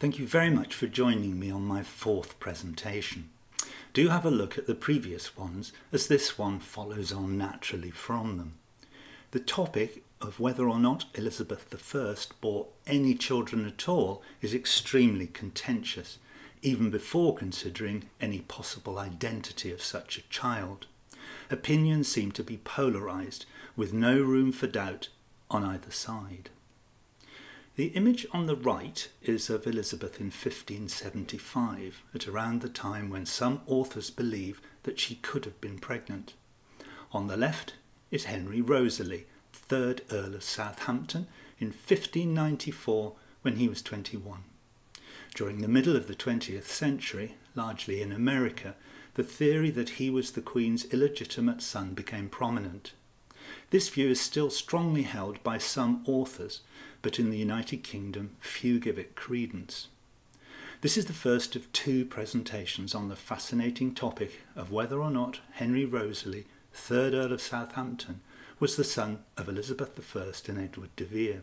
Thank you very much for joining me on my fourth presentation. Do have a look at the previous ones as this one follows on naturally from them. The topic of whether or not Elizabeth I bore any children at all is extremely contentious, even before considering any possible identity of such a child. Opinions seem to be polarised, with no room for doubt on either side. The image on the right is of Elizabeth in 1575, at around the time when some authors believe that she could have been pregnant. On the left is Henry Wriothesley, 3rd Earl of Southampton, in 1594 when he was 21. During the middle of the 20th century, largely in America, the theory that he was the Queen's illegitimate son became prominent. This view is still strongly held by some authors, but in the United Kingdom few give it credence. This is the first of two presentations on the fascinating topic of whether or not Henry Wriothesley, 3rd Earl of Southampton, was the son of Elizabeth I and Edward de Vere.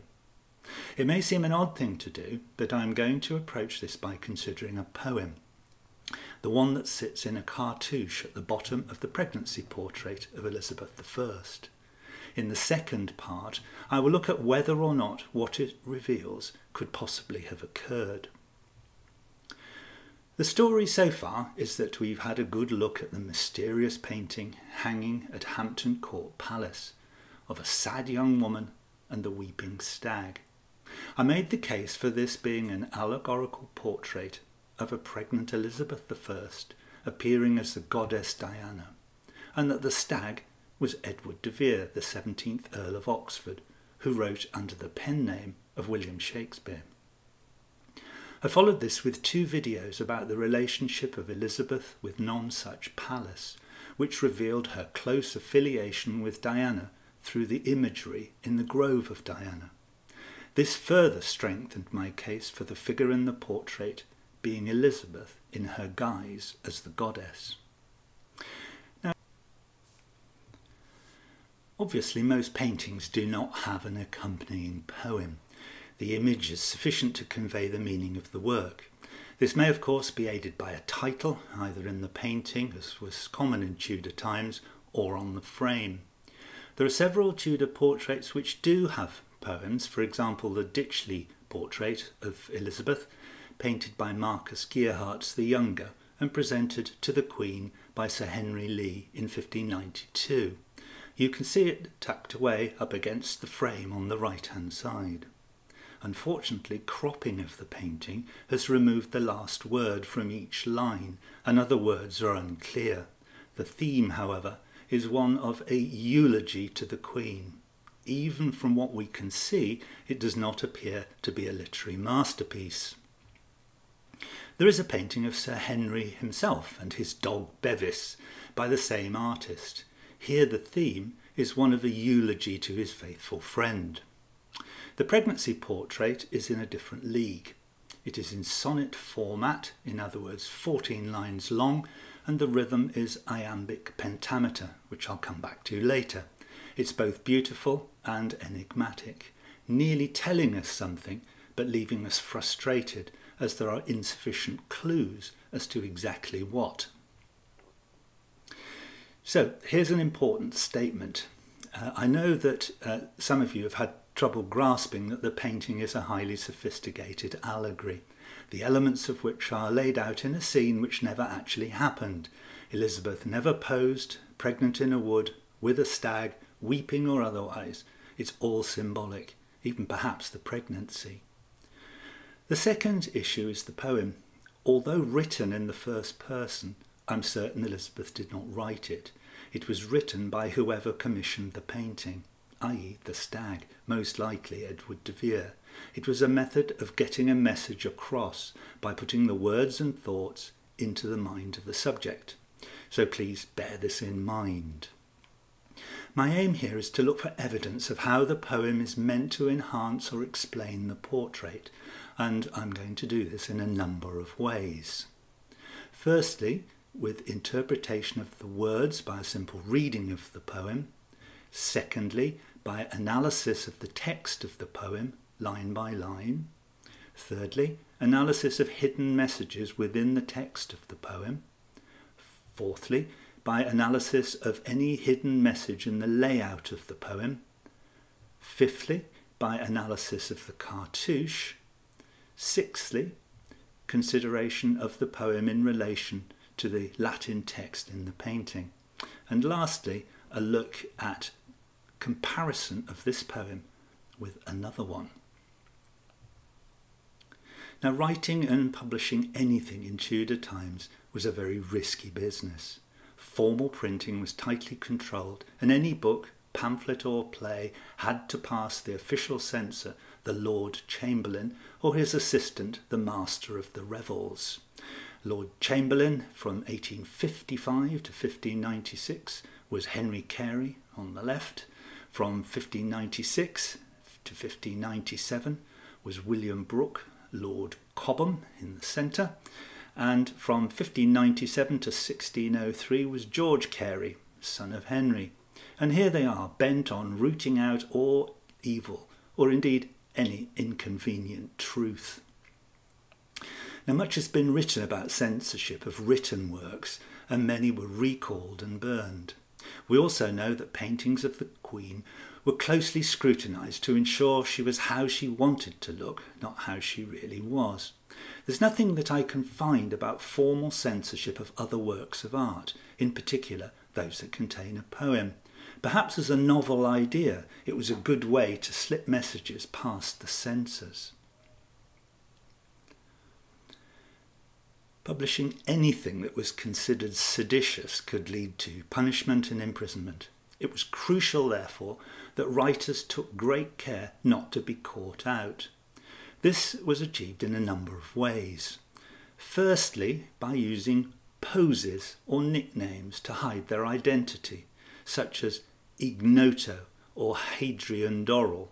It may seem an odd thing to do, but I am going to approach this by considering a poem, the one that sits in a cartouche at the bottom of the pregnancy portrait of Elizabeth I. In the second part, I will look at whether or not what it reveals could possibly have occurred. The story so far is that we've had a good look at the mysterious painting hanging at Hampton Court Palace of a sad young woman and the weeping stag. I made the case for this being an allegorical portrait of a pregnant Elizabeth I appearing as the goddess Diana, and that the stag was Edward de Vere, the 17th Earl of Oxford, who wrote under the pen name of William Shakespeare. I followed this with two videos about the relationship of Elizabeth with Nonsuch Palace, which revealed her close affiliation with Diana through the imagery in the Grove of Diana. This further strengthened my case for the figure in the portrait being Elizabeth in her guise as the goddess. Obviously, most paintings do not have an accompanying poem. The image is sufficient to convey the meaning of the work. This may, of course, be aided by a title, either in the painting, as was common in Tudor times, or on the frame. There are several Tudor portraits which do have poems, for example, the Ditchley portrait of Elizabeth, painted by Marcus Gheeraerts the Younger and presented to the Queen by Sir Henry Lee in 1592. You can see it tucked away up against the frame on the right hand side. Unfortunately, cropping of the painting has removed the last word from each line and other words are unclear. The theme, however, is one of a eulogy to the Queen. Even from what we can see, it does not appear to be a literary masterpiece. There is a painting of Sir Henry himself and his dog Bevis by the same artist. Here the theme is one of a eulogy to his faithful friend. The pregnancy portrait is in a different league. It is in sonnet format, in other words 14 lines long, and the rhythm is iambic pentameter, which I'll come back to later. It's both beautiful and enigmatic, nearly telling us something but leaving us frustrated as there are insufficient clues as to exactly what. So here's an important statement. Uh, I know that uh, some of you have had trouble grasping that the painting is a highly sophisticated allegory, the elements of which are laid out in a scene which never actually happened. Elizabeth never posed, pregnant in a wood, with a stag, weeping or otherwise. It's all symbolic, even perhaps the pregnancy. The second issue is the poem. Although written in the first person, I'm certain Elizabeth did not write it. It was written by whoever commissioned the painting, i.e. the stag, most likely Edward de Vere. It was a method of getting a message across by putting the words and thoughts into the mind of the subject. So please bear this in mind. My aim here is to look for evidence of how the poem is meant to enhance or explain the portrait, and I'm going to do this in a number of ways. Firstly, with interpretation of the words by a simple reading of the poem. Secondly, by analysis of the text of the poem, line by line. Thirdly, analysis of hidden messages within the text of the poem. Fourthly, by analysis of any hidden message in the layout of the poem. Fifthly, by analysis of the cartouche. Sixthly, consideration of the poem in relation to the Latin text in the painting. And lastly, a look at comparison of this poem with another one. Now, writing and publishing anything in Tudor times was a very risky business. Formal printing was tightly controlled, and any book, pamphlet, or play had to pass the official censor, the Lord Chamberlain, or his assistant, the Master of the Revels. Lord Chamberlain from 1855 to 1596 was Henry Carey on the left. From 1596 to 1597 was William Brooke, Lord Cobham in the centre. And from 1597 to 1603 was George Carey, son of Henry. And here they are, bent on rooting out all evil, or indeed any inconvenient truth. Now, much has been written about censorship of written works, and many were recalled and burned. We also know that paintings of the Queen were closely scrutinised to ensure she was how she wanted to look, not how she really was. There's nothing that I can find about formal censorship of other works of art, in particular those that contain a poem. Perhaps as a novel idea, it was a good way to slip messages past the censors. Publishing anything that was considered seditious could lead to punishment and imprisonment. It was crucial, therefore, that writers took great care not to be caught out. This was achieved in a number of ways. Firstly, by using poses or nicknames to hide their identity, such as Ignoto or Hadrian Dorrel.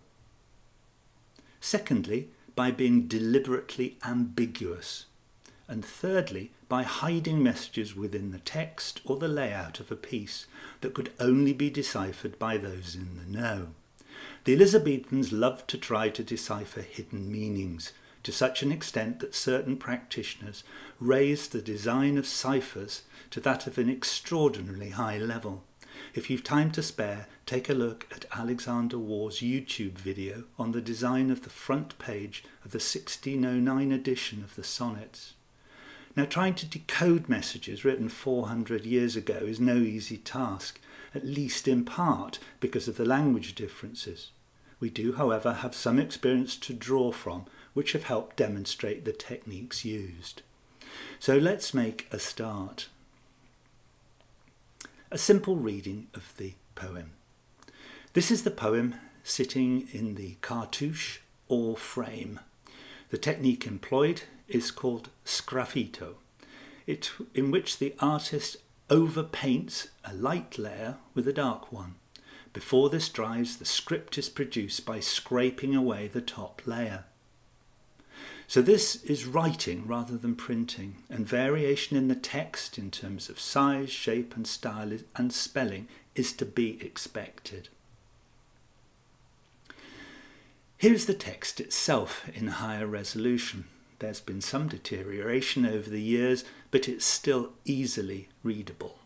Secondly, by being deliberately ambiguous, and thirdly, by hiding messages within the text or the layout of a piece that could only be deciphered by those in the know. The Elizabethans loved to try to decipher hidden meanings to such an extent that certain practitioners raised the design of ciphers to that of an extraordinarily high level. If you've time to spare, take a look at Alexander Waugh's YouTube video on the design of the front page of the 1609 edition of the Sonnets. Now, trying to decode messages written 400 years ago is no easy task, at least in part because of the language differences. We do, however, have some experience to draw from, which have helped demonstrate the techniques used. So let's make a start. A simple reading of the poem. This is the poem sitting in the cartouche or frame. The technique employed is called sgraffito, it, in which the artist overpaints a light layer with a dark one. Before this dries, the script is produced by scraping away the top layer. So this is writing rather than printing, and variation in the text in terms of size, shape and style and spelling is to be expected. Here's the text itself in higher resolution. There's been some deterioration over the years, but it's still easily readable.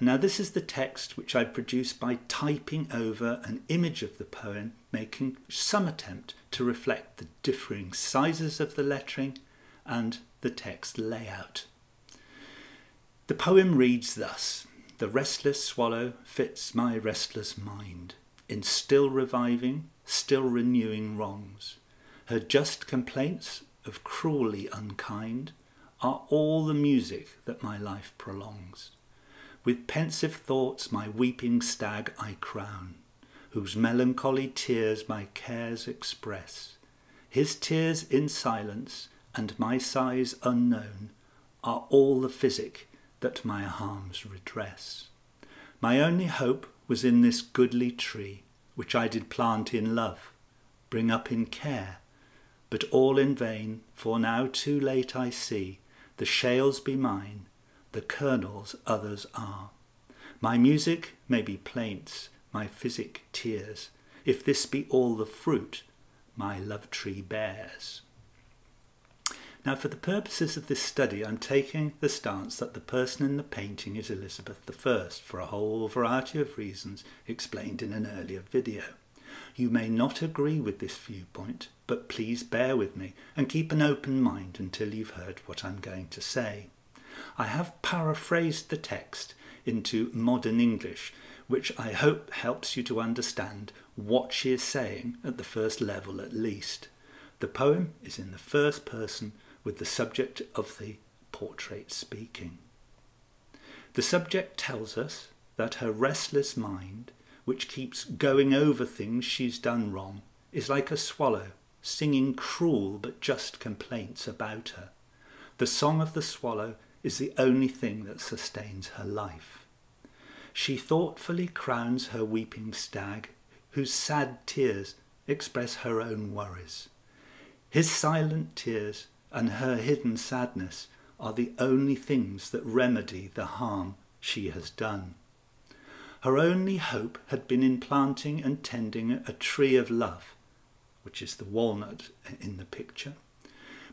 Now this is the text which I produced by typing over an image of the poem, making some attempt to reflect the differing sizes of the lettering and the text layout. The poem reads thus, The restless swallow fits my restless mind, in still reviving, still renewing wrongs. Her just complaints of cruelly unkind are all the music that my life prolongs. With pensive thoughts my weeping stag I crown, whose melancholy tears my cares express. His tears in silence and my sighs unknown are all the physic that my harms redress. My only hope was in this goodly tree, which I did plant in love, bring up in care, but all in vain, for now too late I see the shales be mine, the kernels others are. My music may be plaints, my physic tears, if this be all the fruit, my love tree bears. Now, for the purposes of this study, I'm taking the stance that the person in the painting is Elizabeth I for a whole variety of reasons explained in an earlier video. You may not agree with this viewpoint, but please bear with me and keep an open mind until you've heard what I'm going to say. I have paraphrased the text into modern English, which I hope helps you to understand what she is saying at the first level at least. The poem is in the first person with the subject of the portrait speaking. The subject tells us that her restless mind, which keeps going over things she's done wrong, is like a swallow singing cruel but just complaints about her. The song of the swallow is the only thing that sustains her life. She thoughtfully crowns her weeping stag, whose sad tears express her own worries. His silent tears and her hidden sadness are the only things that remedy the harm she has done. Her only hope had been in planting and tending a tree of love, which is the walnut in the picture.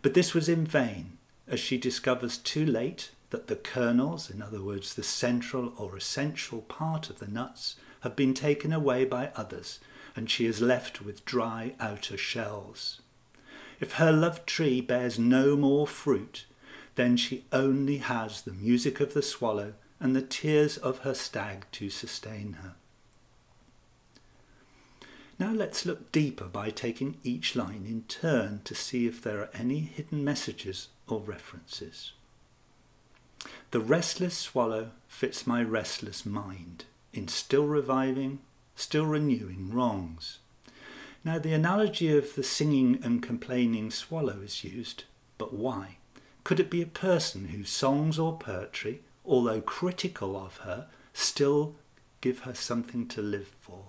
But this was in vain, as she discovers too late that the kernels, in other words, the central or essential part of the nuts, have been taken away by others, and she is left with dry outer shells. If her love tree bears no more fruit, then she only has the music of the swallow and the tears of her stag to sustain her. Now let's look deeper by taking each line in turn to see if there are any hidden messages or references. The restless swallow fits my restless mind in still reviving, still renewing wrongs. Now, the analogy of the singing and complaining swallow is used, but why? Could it be a person whose songs or poetry, although critical of her, still give her something to live for?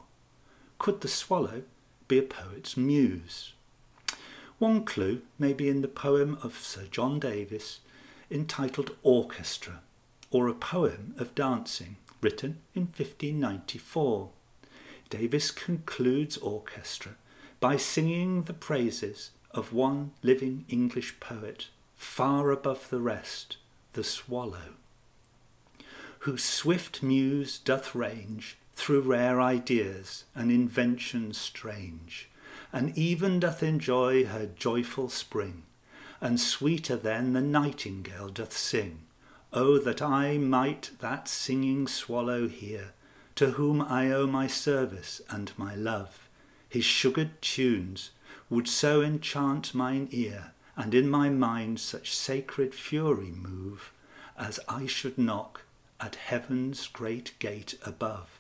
Could the swallow be a poet's muse? One clue may be in the poem of Sir John Davies entitled Orchestra, or a poem of dancing, written in 1594. Davies concludes Orchestra by singing the praises of one living English poet, far above the rest, the swallow, whose swift muse doth range through rare ideas and inventions strange, and even doth enjoy her joyful spring, and sweeter than the nightingale doth sing. Oh, that I might that singing swallow hear, to whom I owe my service and my love his sugared tunes would so enchant mine ear, and in my mind such sacred fury move, as I should knock at heaven's great gate above.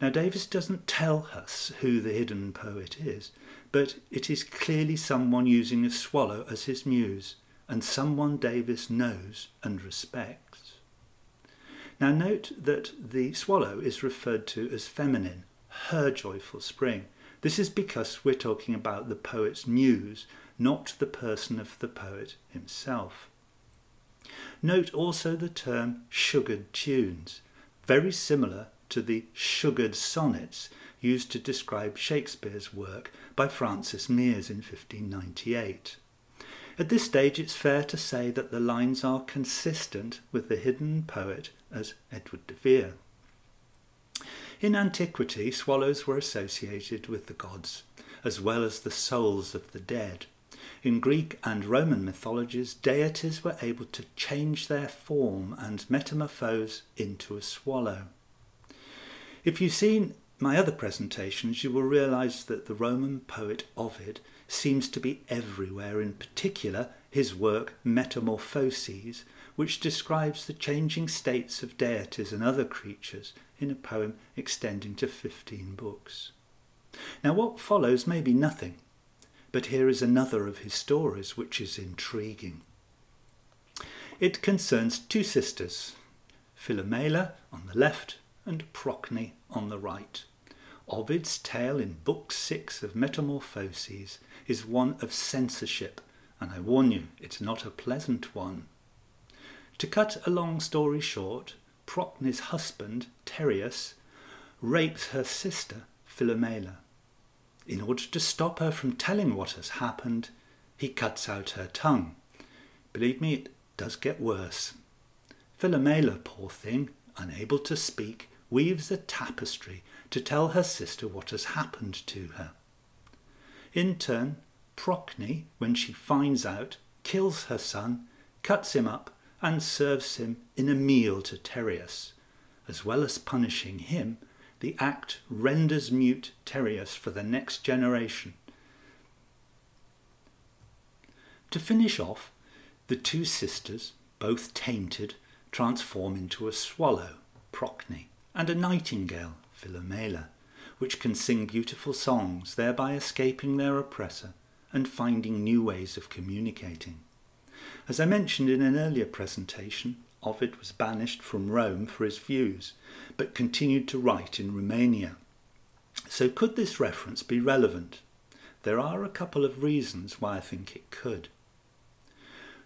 Now, Davies doesn't tell us who the hidden poet is, but it is clearly someone using a swallow as his muse, and someone Davies knows and respects. Now, note that the swallow is referred to as feminine, her joyful spring, this is because we're talking about the poet's muse, not the person of the poet himself. Note also the term sugared tunes, very similar to the sugared sonnets used to describe Shakespeare's work by Francis Meres in 1598. At this stage, it's fair to say that the lines are consistent with the hidden poet as Edward de Vere. In antiquity, swallows were associated with the gods, as well as the souls of the dead. In Greek and Roman mythologies, deities were able to change their form and metamorphose into a swallow. If you've seen my other presentations, you will realize that the Roman poet Ovid seems to be everywhere, in particular his work Metamorphoses, which describes the changing states of deities and other creatures in a poem extending to 15 books. Now, what follows may be nothing, but here is another of his stories which is intriguing. It concerns two sisters, Philomela on the left and Procne on the right. Ovid's tale in Book 6 of Metamorphoses is one of censorship, and I warn you, it's not a pleasant one. To cut a long story short, Procne's husband, Tereus, rapes her sister, Philomela. in order to stop her from telling what has happened, he cuts out her tongue. Believe me, it does get worse. Philomela, poor thing, unable to speak, weaves a tapestry to tell her sister what has happened to her. In turn, Procne, when she finds out, kills her son, cuts him up, and serves him in a meal to Tereus. As well as punishing him, the act renders mute Tereus for the next generation. To finish off, the two sisters, both tainted, transform into a swallow, Procne, and a nightingale, Philomela, which can sing beautiful songs, thereby escaping their oppressor and finding new ways of communicating. As I mentioned in an earlier presentation, Ovid was banished from Rome for his views, but continued to write in Romania. So could this reference be relevant? There are a couple of reasons why I think it could.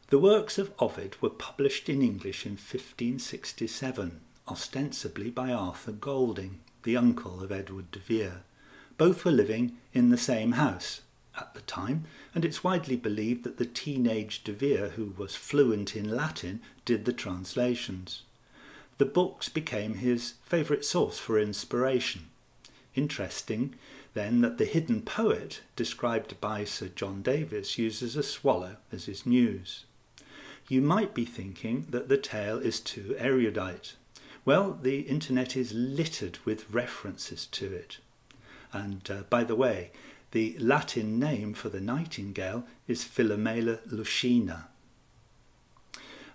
The works of Ovid were published in English in 1567, ostensibly by Arthur Golding, the uncle of Edward de Vere. Both were living in the same house at the time, and it's widely believed that the teenage De Vere, who was fluent in Latin, did the translations. The books became his favourite source for inspiration. Interesting, then, that the hidden poet, described by Sir John Davies, uses a swallow as his muse. You might be thinking that the tale is too erudite. Well, the internet is littered with references to it. And uh, by the way, the Latin name for the nightingale is Philomela lucina.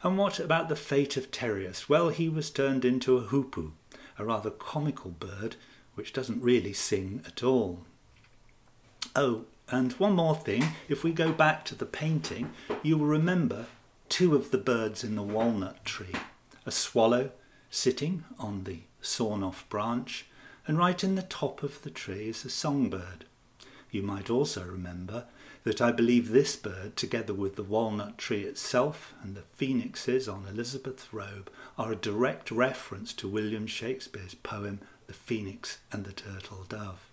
And what about the fate of Tereus? Well, he was turned into a hoopoe, a rather comical bird which doesn't really sing at all. Oh, and one more thing, if we go back to the painting, you will remember two of the birds in the walnut tree. A swallow sitting on the sawn off branch, and right in the top of the tree is a songbird. You might also remember that I believe this bird, together with the walnut tree itself and the phoenixes on Elizabeth's robe, are a direct reference to William Shakespeare's poem The Phoenix and the Turtle Dove.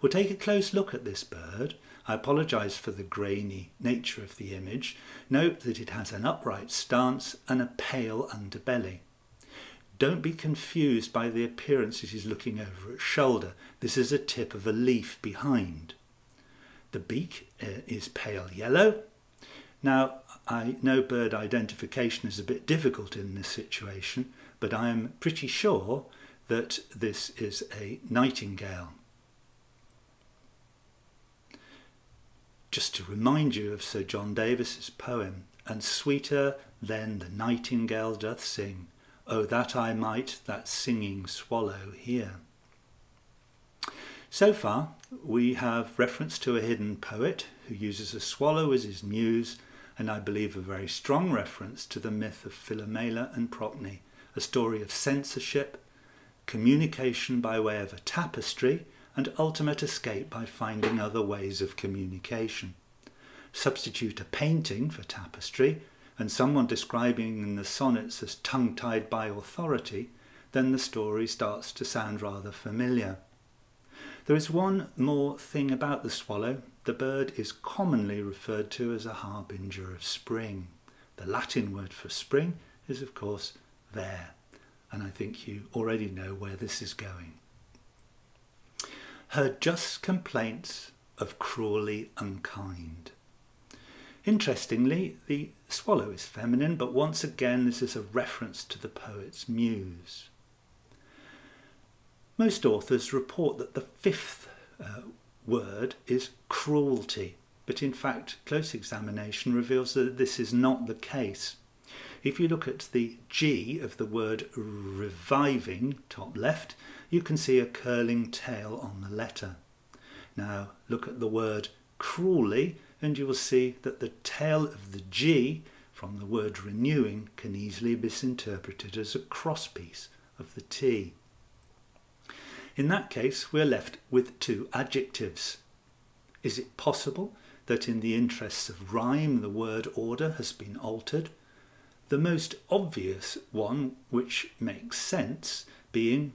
We'll take a close look at this bird I apologise for the grainy nature of the image. Note that it has an upright stance and a pale underbelly. Don't be confused by the appearance it is looking over its shoulder. This is a tip of a leaf behind. The beak uh, is pale yellow. Now, I know bird identification is a bit difficult in this situation, but I am pretty sure that this is a nightingale. just to remind you of Sir John Davies's poem, and sweeter than the nightingale doth sing, oh that I might that singing swallow hear. So far, we have reference to a hidden poet who uses a swallow as his muse, and I believe a very strong reference to the myth of Philomela and Procne, a story of censorship, communication by way of a tapestry, and ultimate escape by finding other ways of communication. Substitute a painting for tapestry, and someone describing in the sonnets as tongue tied by authority, then the story starts to sound rather familiar. There is one more thing about the swallow. The bird is commonly referred to as a harbinger of spring. The Latin word for spring is, of course, ver, and I think you already know where this is going her just complaints of cruelly unkind. Interestingly, the swallow is feminine, but once again this is a reference to the poet's muse. Most authors report that the fifth uh, word is cruelty, but in fact close examination reveals that this is not the case. If you look at the G of the word reviving, top left, you can see a curling tail on the letter. Now look at the word cruelly and you will see that the tail of the G from the word renewing can easily be misinterpreted as a crosspiece of the T. In that case, we're left with two adjectives. Is it possible that in the interests of rhyme the word order has been altered? The most obvious one, which makes sense, being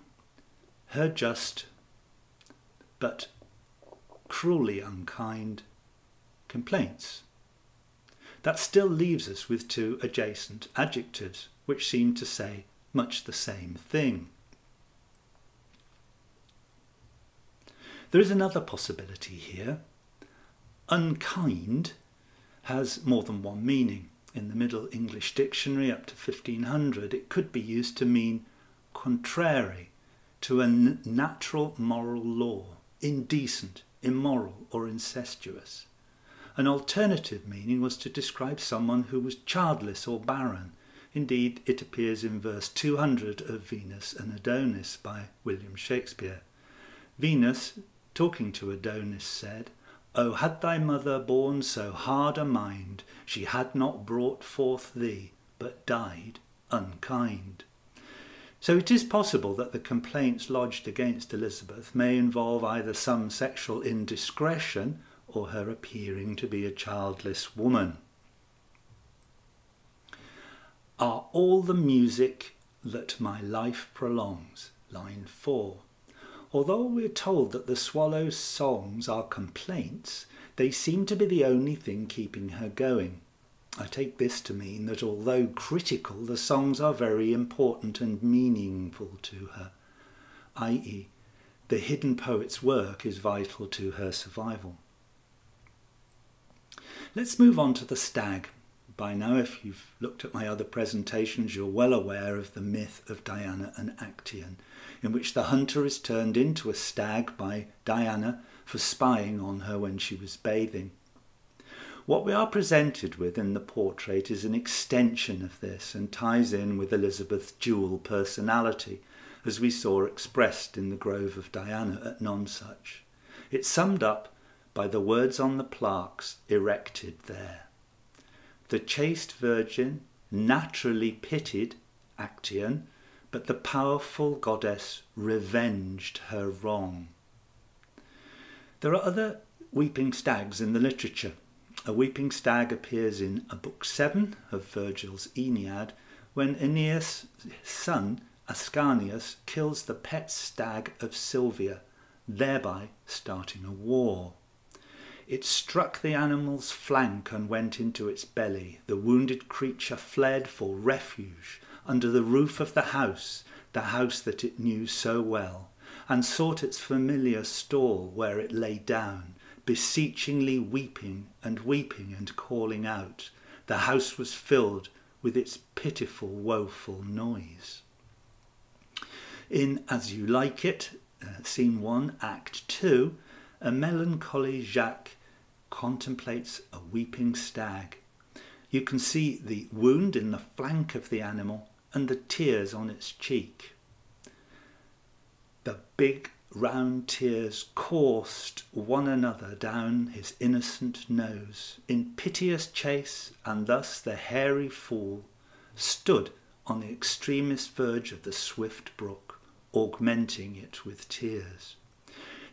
her just, but cruelly unkind complaints. That still leaves us with two adjacent adjectives which seem to say much the same thing. There is another possibility here. Unkind has more than one meaning. In the Middle English Dictionary up to 1500 it could be used to mean contrary to a natural moral law, indecent, immoral or incestuous. An alternative meaning was to describe someone who was childless or barren. Indeed, it appears in verse 200 of Venus and Adonis by William Shakespeare. Venus, talking to Adonis, said, O had thy mother borne so hard a mind, she had not brought forth thee, but died unkind. So it is possible that the complaints lodged against Elizabeth may involve either some sexual indiscretion or her appearing to be a childless woman. Are all the music that my life prolongs? Line 4. Although we're told that the swallow's songs are complaints, they seem to be the only thing keeping her going. I take this to mean that although critical, the songs are very important and meaningful to her, i.e., the hidden poet's work is vital to her survival. Let's move on to the stag. By now, if you've looked at my other presentations, you're well aware of the myth of Diana and Actaeon, in which the hunter is turned into a stag by Diana for spying on her when she was bathing. What we are presented with in the portrait is an extension of this and ties in with Elizabeth's dual personality, as we saw expressed in the Grove of Diana at Nonsuch. It's summed up by the words on the plaques erected there. The chaste virgin naturally pitied Actaeon, but the powerful goddess revenged her wrong. There are other weeping stags in the literature. A weeping stag appears in a book 7 of Virgil's Aeneid when Aeneas' son Ascanius kills the pet stag of Sylvia, thereby starting a war. It struck the animal's flank and went into its belly. The wounded creature fled for refuge under the roof of the house, the house that it knew so well, and sought its familiar stall where it lay down, beseechingly weeping and weeping and calling out. The house was filled with its pitiful, woeful noise. In As You Like It, uh, Scene 1, Act 2, a melancholy Jacques contemplates a weeping stag. You can see the wound in the flank of the animal and the tears on its cheek. The big round tears coursed one another down his innocent nose in piteous chase, and thus the hairy fool stood on the extremest verge of the swift brook, augmenting it with tears.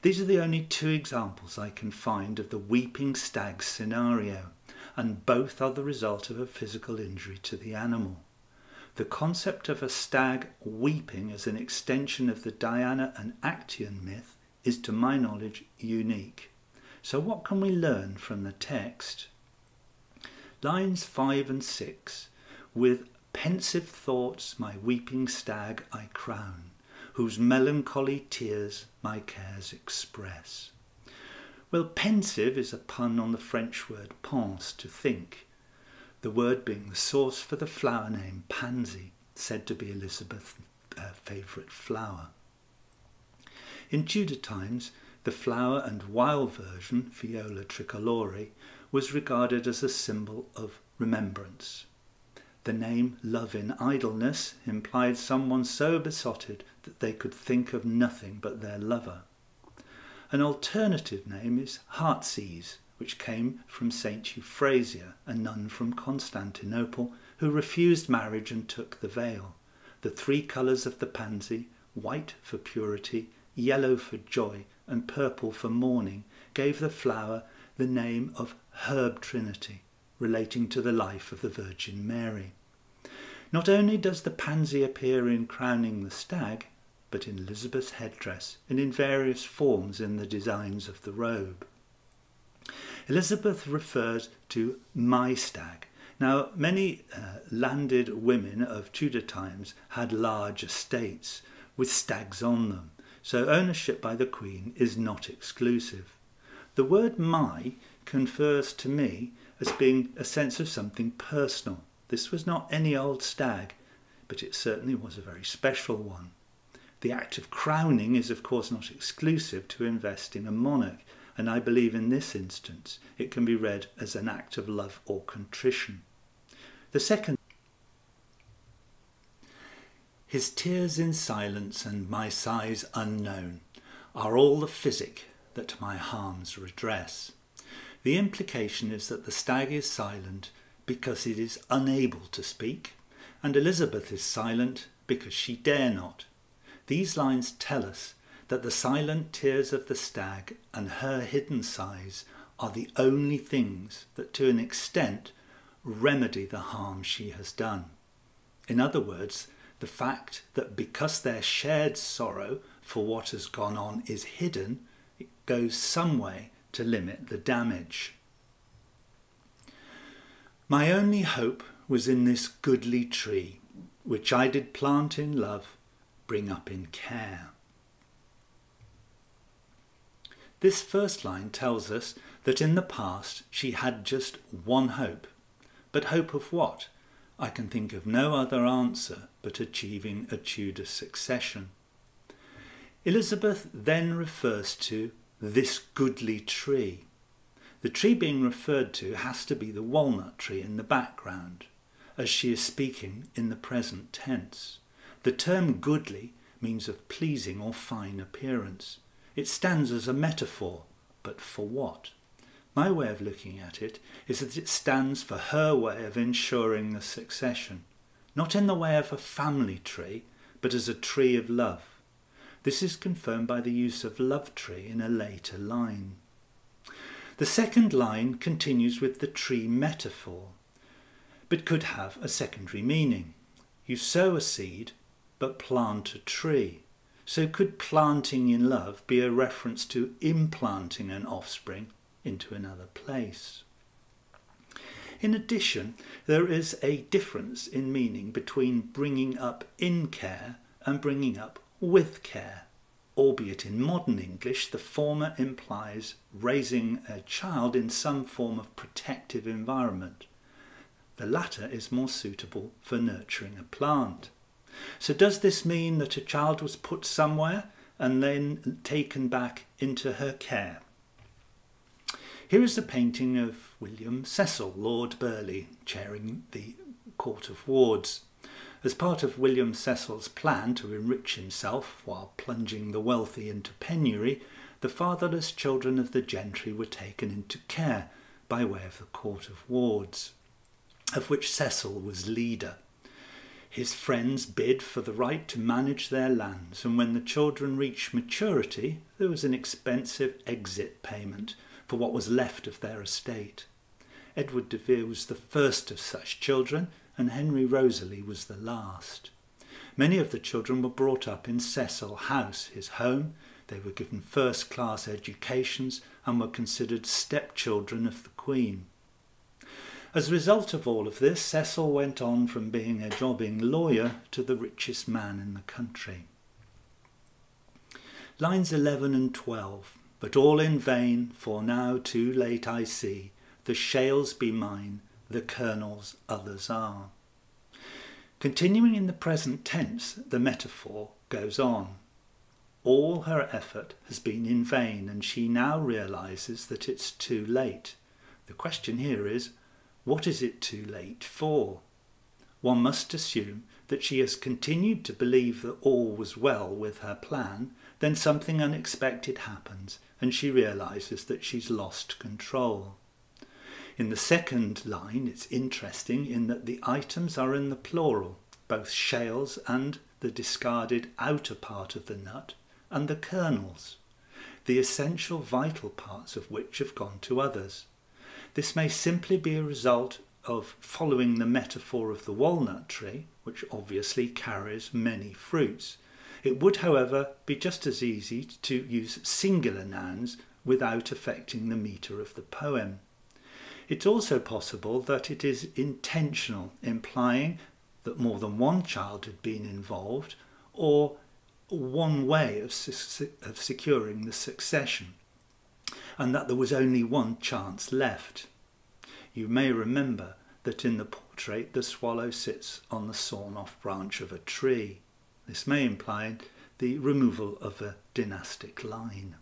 These are the only two examples I can find of the weeping stag scenario, and both are the result of a physical injury to the animal. The concept of a stag weeping as an extension of the Diana and Actaeon myth is, to my knowledge, unique. So, what can we learn from the text? Lines 5 and 6 With pensive thoughts my weeping stag I crown whose melancholy tears my cares express. Well, pensive is a pun on the French word pense, to think, the word being the source for the flower name pansy, said to be Elizabeth's uh, favourite flower. In Tudor times, the flower and wild version, Viola tricolore, was regarded as a symbol of remembrance. The name Love in Idleness implied someone so besotted that they could think of nothing but their lover. An alternative name is Heartsease, which came from Saint Euphrasia, a nun from Constantinople who refused marriage and took the veil. The three colours of the pansy, white for purity, yellow for joy, and purple for mourning, gave the flower the name of Herb Trinity relating to the life of the Virgin Mary. Not only does the pansy appear in crowning the stag, but in Elizabeth's headdress and in various forms in the designs of the robe. Elizabeth refers to my stag. Now, many uh, landed women of Tudor times had large estates with stags on them, so ownership by the Queen is not exclusive. The word my confers to me as being a sense of something personal. This was not any old stag, but it certainly was a very special one. The act of crowning is, of course, not exclusive to investing a monarch, and I believe in this instance it can be read as an act of love or contrition. The second His tears in silence and my sighs unknown are all the physic that my harms redress. The implication is that the stag is silent because it is unable to speak, and Elizabeth is silent because she dare not. These lines tell us that the silent tears of the stag and her hidden sighs are the only things that, to an extent, remedy the harm she has done. In other words, the fact that because their shared sorrow for what has gone on is hidden, it goes some way to limit the damage. My only hope was in this goodly tree, which I did plant in love bring up in care. This first line tells us that in the past she had just one hope. But hope of what? I can think of no other answer but achieving a Tudor succession. Elizabeth then refers to this goodly tree. The tree being referred to has to be the walnut tree in the background, as she is speaking in the present tense. The term goodly means of pleasing or fine appearance. It stands as a metaphor, but for what? My way of looking at it is that it stands for her way of ensuring the succession, not in the way of a family tree, but as a tree of love. This is confirmed by the use of love tree in a later line. The second line continues with the tree metaphor, but could have a secondary meaning. You sow a seed but plant a tree. So could planting in love be a reference to implanting an offspring into another place? In addition, there is a difference in meaning between bringing up in care and bringing up with care, albeit in modern English the former implies raising a child in some form of protective environment. The latter is more suitable for nurturing a plant. So does this mean that a child was put somewhere and then taken back into her care? Here is a painting of William Cecil, Lord Burleigh, chairing the Court of Wards. As part of William Cecil's plan to enrich himself while plunging the wealthy into penury, the fatherless children of the gentry were taken into care by way of the Court of Wards, of which Cecil was leader. His friends bid for the right to manage their lands, and when the children reached maturity, there was an expensive exit payment for what was left of their estate. Edward de Vere was the first of such children, and Henry Wriothesley was the last. Many of the children were brought up in Cecil House, his home. They were given first class educations and were considered stepchildren of the Queen. As a result of all of this, Cecil went on from being a jobbing lawyer to the richest man in the country. Lines 11 and 12. But all in vain, for now too late I see, the shales be mine, the kernels others are. Continuing in the present tense, the metaphor goes on. All her effort has been in vain, and she now realizes that it's too late. The question here is what is it too late for? One must assume that she has continued to believe that all was well with her plan, then something unexpected happens and she realizes that she's lost control. In the second line, it's interesting in that the items are in the plural, both shales and the discarded outer part of the nut, and the kernels, the essential vital parts of which have gone to others. This may simply be a result of following the metaphor of the walnut tree, which obviously carries many fruits. It would, however, be just as easy to use singular nouns without affecting the metre of the poem. It's also possible that it is intentional, implying that more than one child had been involved or one way of, of securing the succession, and that there was only one chance left. You may remember that in the portrait the swallow sits on the sawn off branch of a tree. This may imply the removal of a dynastic line.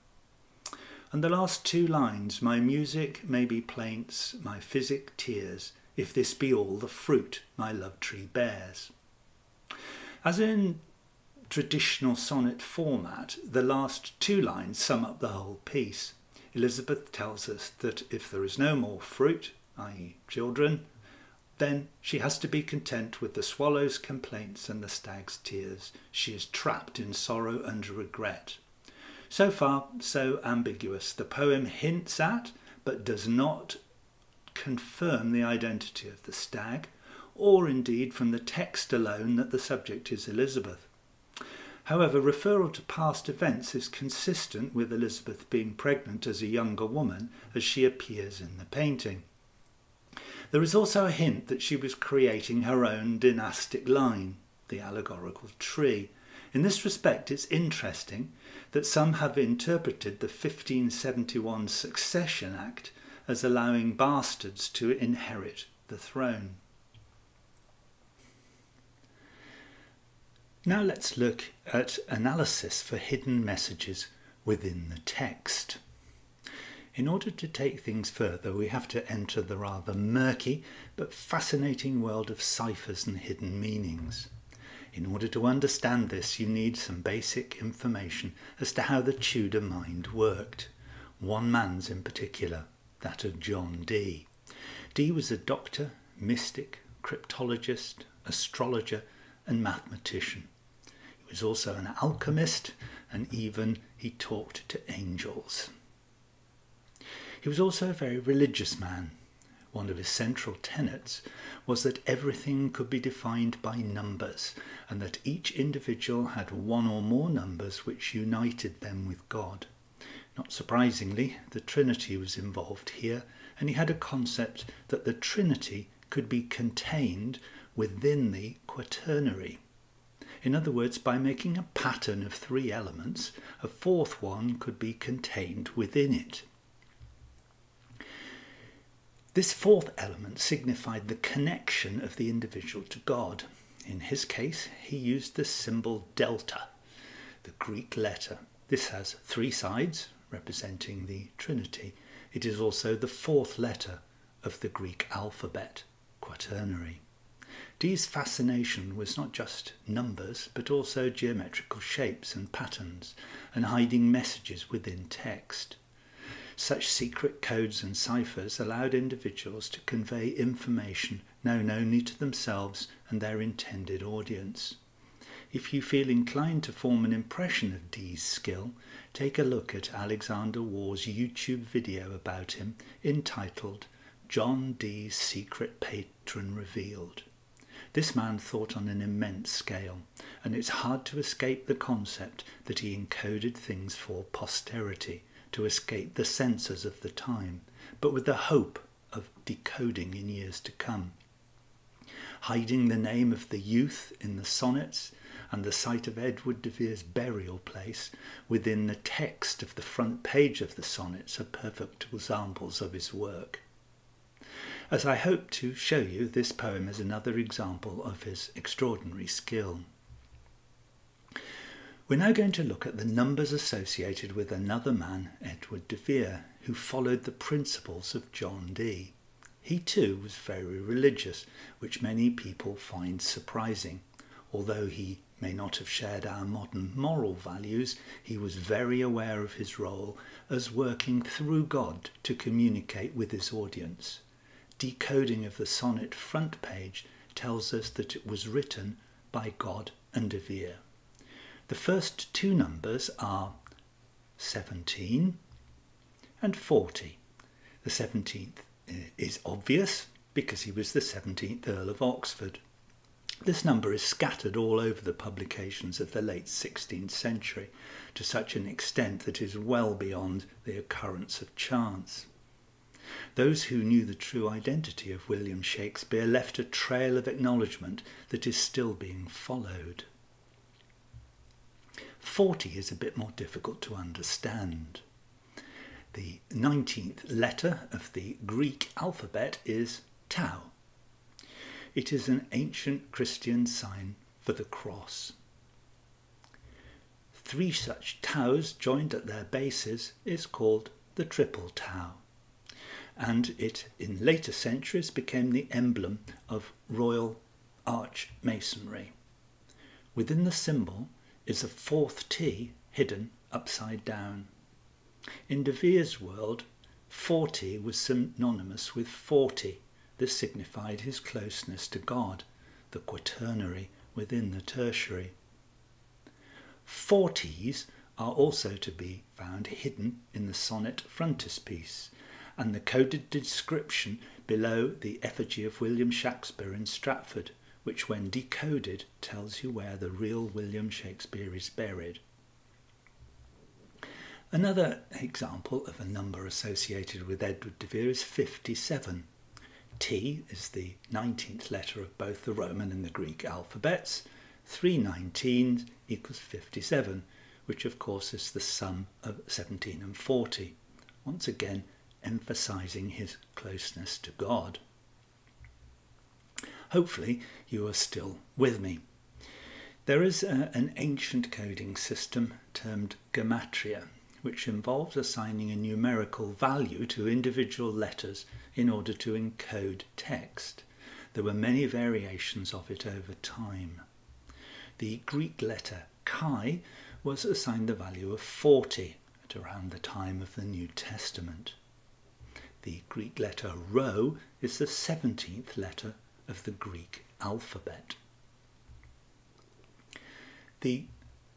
And the last two lines, my music may be plaints, my physic tears, if this be all the fruit my love tree bears. As in traditional sonnet format, the last two lines sum up the whole piece. Elizabeth tells us that if there is no more fruit, i.e., children, then she has to be content with the swallow's complaints and the stag's tears. She is trapped in sorrow and regret. So far, so ambiguous. The poem hints at, but does not confirm the identity of the stag, or indeed from the text alone that the subject is Elizabeth. However, referral to past events is consistent with Elizabeth being pregnant as a younger woman as she appears in the painting. There is also a hint that she was creating her own dynastic line, the allegorical tree. In this respect, it's interesting that some have interpreted the 1571 Succession Act as allowing bastards to inherit the throne. Now let's look at analysis for hidden messages within the text. In order to take things further, we have to enter the rather murky but fascinating world of ciphers and hidden meanings. In order to understand this, you need some basic information as to how the Tudor mind worked. One man's in particular, that of John Dee. Dee was a doctor, mystic, cryptologist, astrologer, and mathematician. He was also an alchemist, and even he talked to angels. He was also a very religious man, one of his central tenets was that everything could be defined by numbers and that each individual had one or more numbers which united them with God. Not surprisingly, the Trinity was involved here, and he had a concept that the Trinity could be contained within the quaternary. In other words, by making a pattern of three elements, a fourth one could be contained within it. This fourth element signified the connection of the individual to God. In his case, he used the symbol delta, the Greek letter. This has three sides, representing the Trinity. It is also the fourth letter of the Greek alphabet, quaternary. Dee's fascination was not just numbers, but also geometrical shapes and patterns, and hiding messages within text. Such secret codes and ciphers allowed individuals to convey information known only to themselves and their intended audience. If you feel inclined to form an impression of Dee's skill, take a look at Alexander Waugh's YouTube video about him entitled John Dee's Secret Patron Revealed. This man thought on an immense scale, and it's hard to escape the concept that he encoded things for posterity to escape the censors of the time, but with the hope of decoding in years to come. Hiding the name of the youth in the sonnets and the site of Edward de Vere's burial place within the text of the front page of the sonnets are perfect examples of his work. As I hope to show you, this poem is another example of his extraordinary skill. We're now going to look at the numbers associated with another man, Edward de Vere, who followed the principles of John Dee. He too was very religious, which many people find surprising. Although he may not have shared our modern moral values, he was very aware of his role as working through God to communicate with his audience. Decoding of the sonnet front page tells us that it was written by God and De Vere. The first two numbers are 17 and 40. The 17th eh, is obvious because he was the 17th Earl of Oxford. This number is scattered all over the publications of the late 16th century to such an extent that it is well beyond the occurrence of chance. Those who knew the true identity of William Shakespeare left a trail of acknowledgement that is still being followed. 40 is a bit more difficult to understand. The 19th letter of the Greek alphabet is tau. It is an ancient Christian sign for the cross. Three such taus joined at their bases is called the triple tau, and it in later centuries became the emblem of royal arch masonry. Within the symbol is a fourth T hidden upside down. In De Vere's world, 40 was synonymous with 40. This signified his closeness to God, the quaternary within the tertiary. Forties are also to be found hidden in the sonnet frontispiece and the coded description below the effigy of William Shakespeare in Stratford, which when decoded tells you where the real William Shakespeare is buried. Another example of a number associated with Edward de Vere is 57. T is the 19th letter of both the Roman and the Greek alphabets. 319 equals 57, which of course is the sum of 17 and 40, once again emphasizing his closeness to God. Hopefully, you are still with me. There is a, an ancient coding system termed gematria which involves assigning a numerical value to individual letters in order to encode text. There were many variations of it over time. The Greek letter chi was assigned the value of 40 at around the time of the New Testament. The Greek letter rho is the 17th letter of the Greek alphabet. The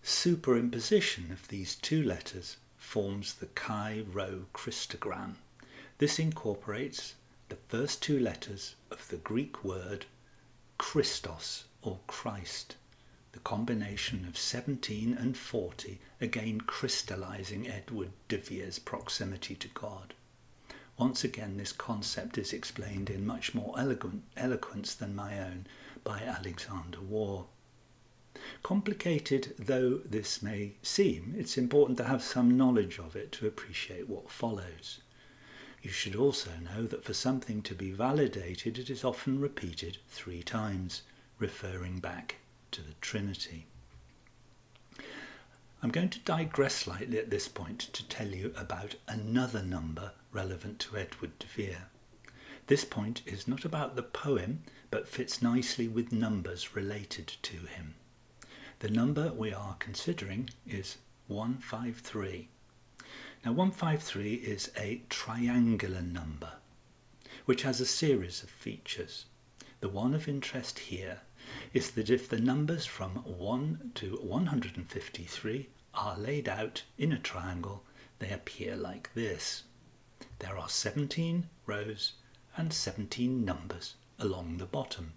superimposition of these two letters forms the Chi-Rho Christogram. This incorporates the first two letters of the Greek word Christos or Christ, the combination of 17 and 40 again crystallizing Edward de Vere's proximity to God. Once again, this concept is explained in much more eloquent, eloquence than my own by Alexander Waugh. Complicated though this may seem, it's important to have some knowledge of it to appreciate what follows. You should also know that for something to be validated, it is often repeated three times, referring back to the Trinity. I'm going to digress slightly at this point to tell you about another number relevant to Edward de Vere. This point is not about the poem, but fits nicely with numbers related to him. The number we are considering is 153. Now 153 is a triangular number which has a series of features. The one of interest here is that if the numbers from 1 to 153 are laid out in a triangle, they appear like this. There are 17 rows and 17 numbers along the bottom.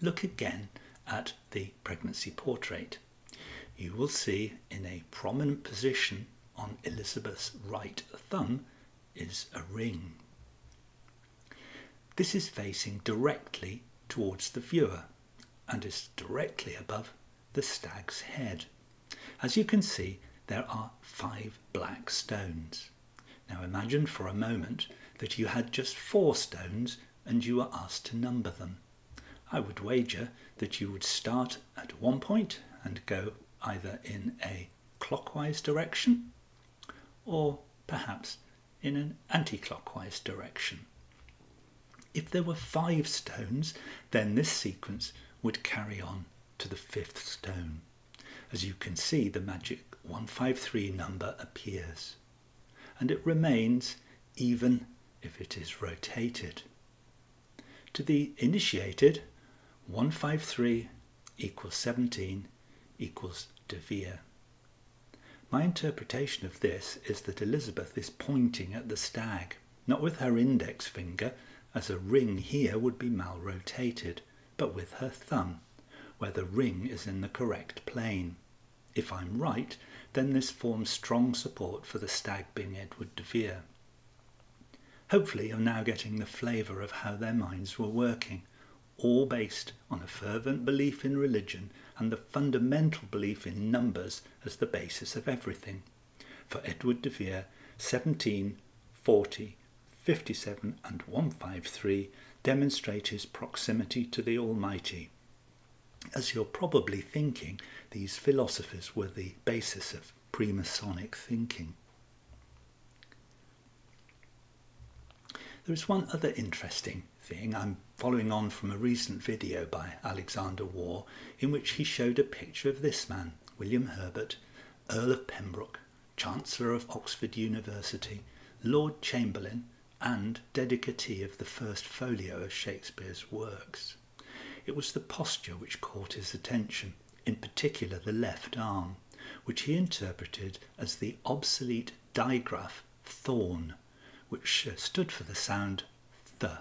Look again at the pregnancy portrait. You will see in a prominent position on Elizabeth's right thumb is a ring. This is facing directly towards the viewer and is directly above the stag's head. As you can see, there are five black stones. Now imagine for a moment that you had just four stones and you were asked to number them. I would wager that you would start at one point and go either in a clockwise direction or perhaps in an anti-clockwise direction. If there were five stones, then this sequence would carry on to the fifth stone. As you can see, the magic 153 number appears, and it remains even if it is rotated. To the initiated, 153 equals 17 equals De Vere. My interpretation of this is that Elizabeth is pointing at the stag, not with her index finger, as a ring here would be mal rotated, but with her thumb, where the ring is in the correct plane. If I'm right, then this forms strong support for the stag being Edward de Vere. Hopefully you're now getting the flavour of how their minds were working, all based on a fervent belief in religion and the fundamental belief in numbers as the basis of everything. For Edward de Vere, 17, 40, 57 and 153 demonstrate his proximity to the Almighty. As you're probably thinking, these philosophers were the basis of pre-Masonic thinking. There is one other interesting thing. I'm following on from a recent video by Alexander Waugh in which he showed a picture of this man, William Herbert, Earl of Pembroke, Chancellor of Oxford University, Lord Chamberlain, and dedicatee of the first folio of Shakespeare's works. It was the posture which caught his attention, in particular the left arm, which he interpreted as the obsolete digraph thorn which uh, stood for the sound th.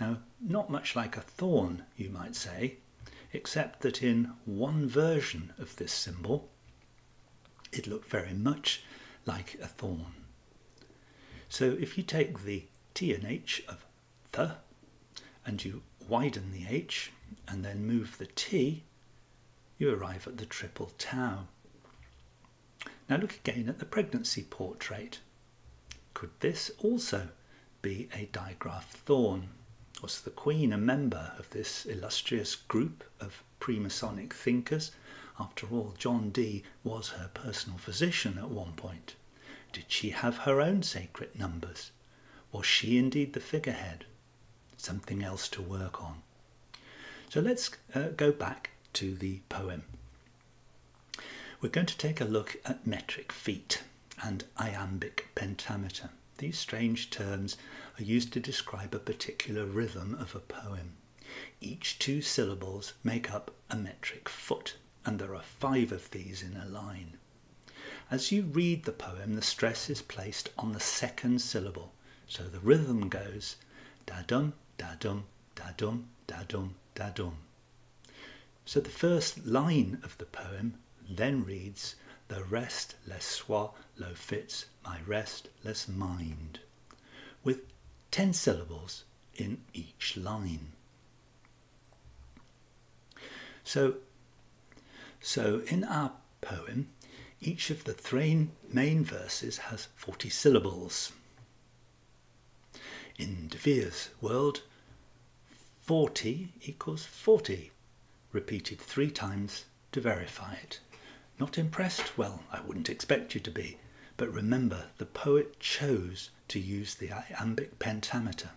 Now, not much like a thorn, you might say, except that in one version of this symbol, it looked very much like a thorn. So if you take the T and H of the and you widen the H and then move the T, you arrive at the triple tau. Now look again at the pregnancy portrait. Could this also be a digraph thorn? Was the Queen a member of this illustrious group of pre-Masonic thinkers? After all, John Dee was her personal physician at one point. Did she have her own sacred numbers? Was she indeed the figurehead? Something else to work on. So let's uh, go back to the poem. We're going to take a look at metric feet and iambic pentameter. These strange terms are used to describe a particular rhythm of a poem. Each two syllables make up a metric foot, and there are five of these in a line. As you read the poem, the stress is placed on the second syllable, so the rhythm goes da-dum, da-dum, da-dum, da-dum, da-dum. So the first line of the poem then reads the rest less soi lo fits my restless mind, with ten syllables in each line. So, so in our poem, each of the three main verses has 40 syllables. In De Vere's world, 40 equals 40, repeated three times to verify it. Not impressed? Well, I wouldn't expect you to be. But remember, the poet chose to use the iambic pentameter.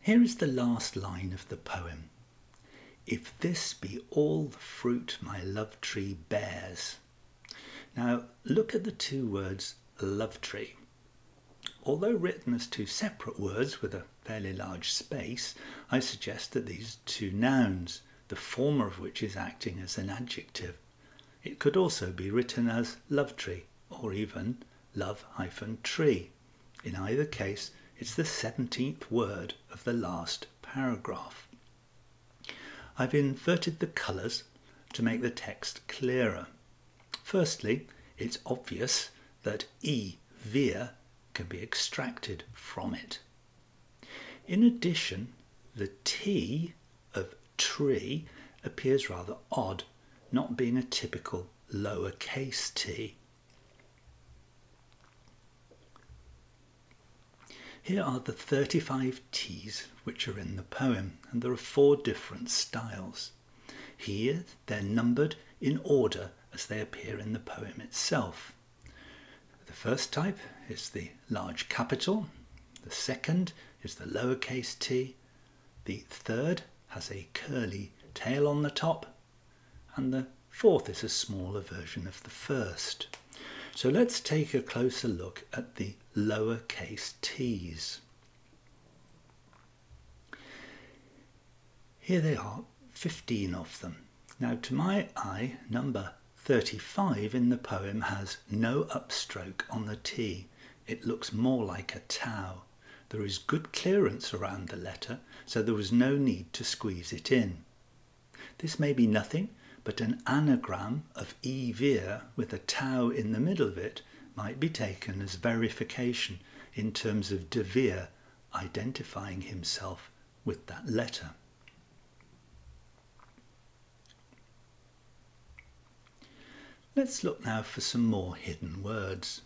Here is the last line of the poem. If this be all the fruit my love tree bears. Now, look at the two words love tree. Although written as two separate words with a fairly large space, I suggest that these two nouns the former of which is acting as an adjective. It could also be written as love tree or even love hyphen tree. In either case, it's the 17th word of the last paragraph. I've inverted the colours to make the text clearer. Firstly, it's obvious that E, via, can be extracted from it. In addition, the T of tree appears rather odd, not being a typical lowercase t. Here are the 35 T's which are in the poem, and there are four different styles. Here they're numbered in order as they appear in the poem itself. The first type is the large capital, the second is the lowercase t, the third has a curly tail on the top, and the fourth is a smaller version of the first. So let's take a closer look at the lowercase t's. Here they are, 15 of them. Now to my eye, number 35 in the poem has no upstroke on the T. It looks more like a tau. There is good clearance around the letter, so there was no need to squeeze it in. This may be nothing, but an anagram of E Vir with a tau in the middle of it might be taken as verification in terms of De Vere identifying himself with that letter. Let's look now for some more hidden words.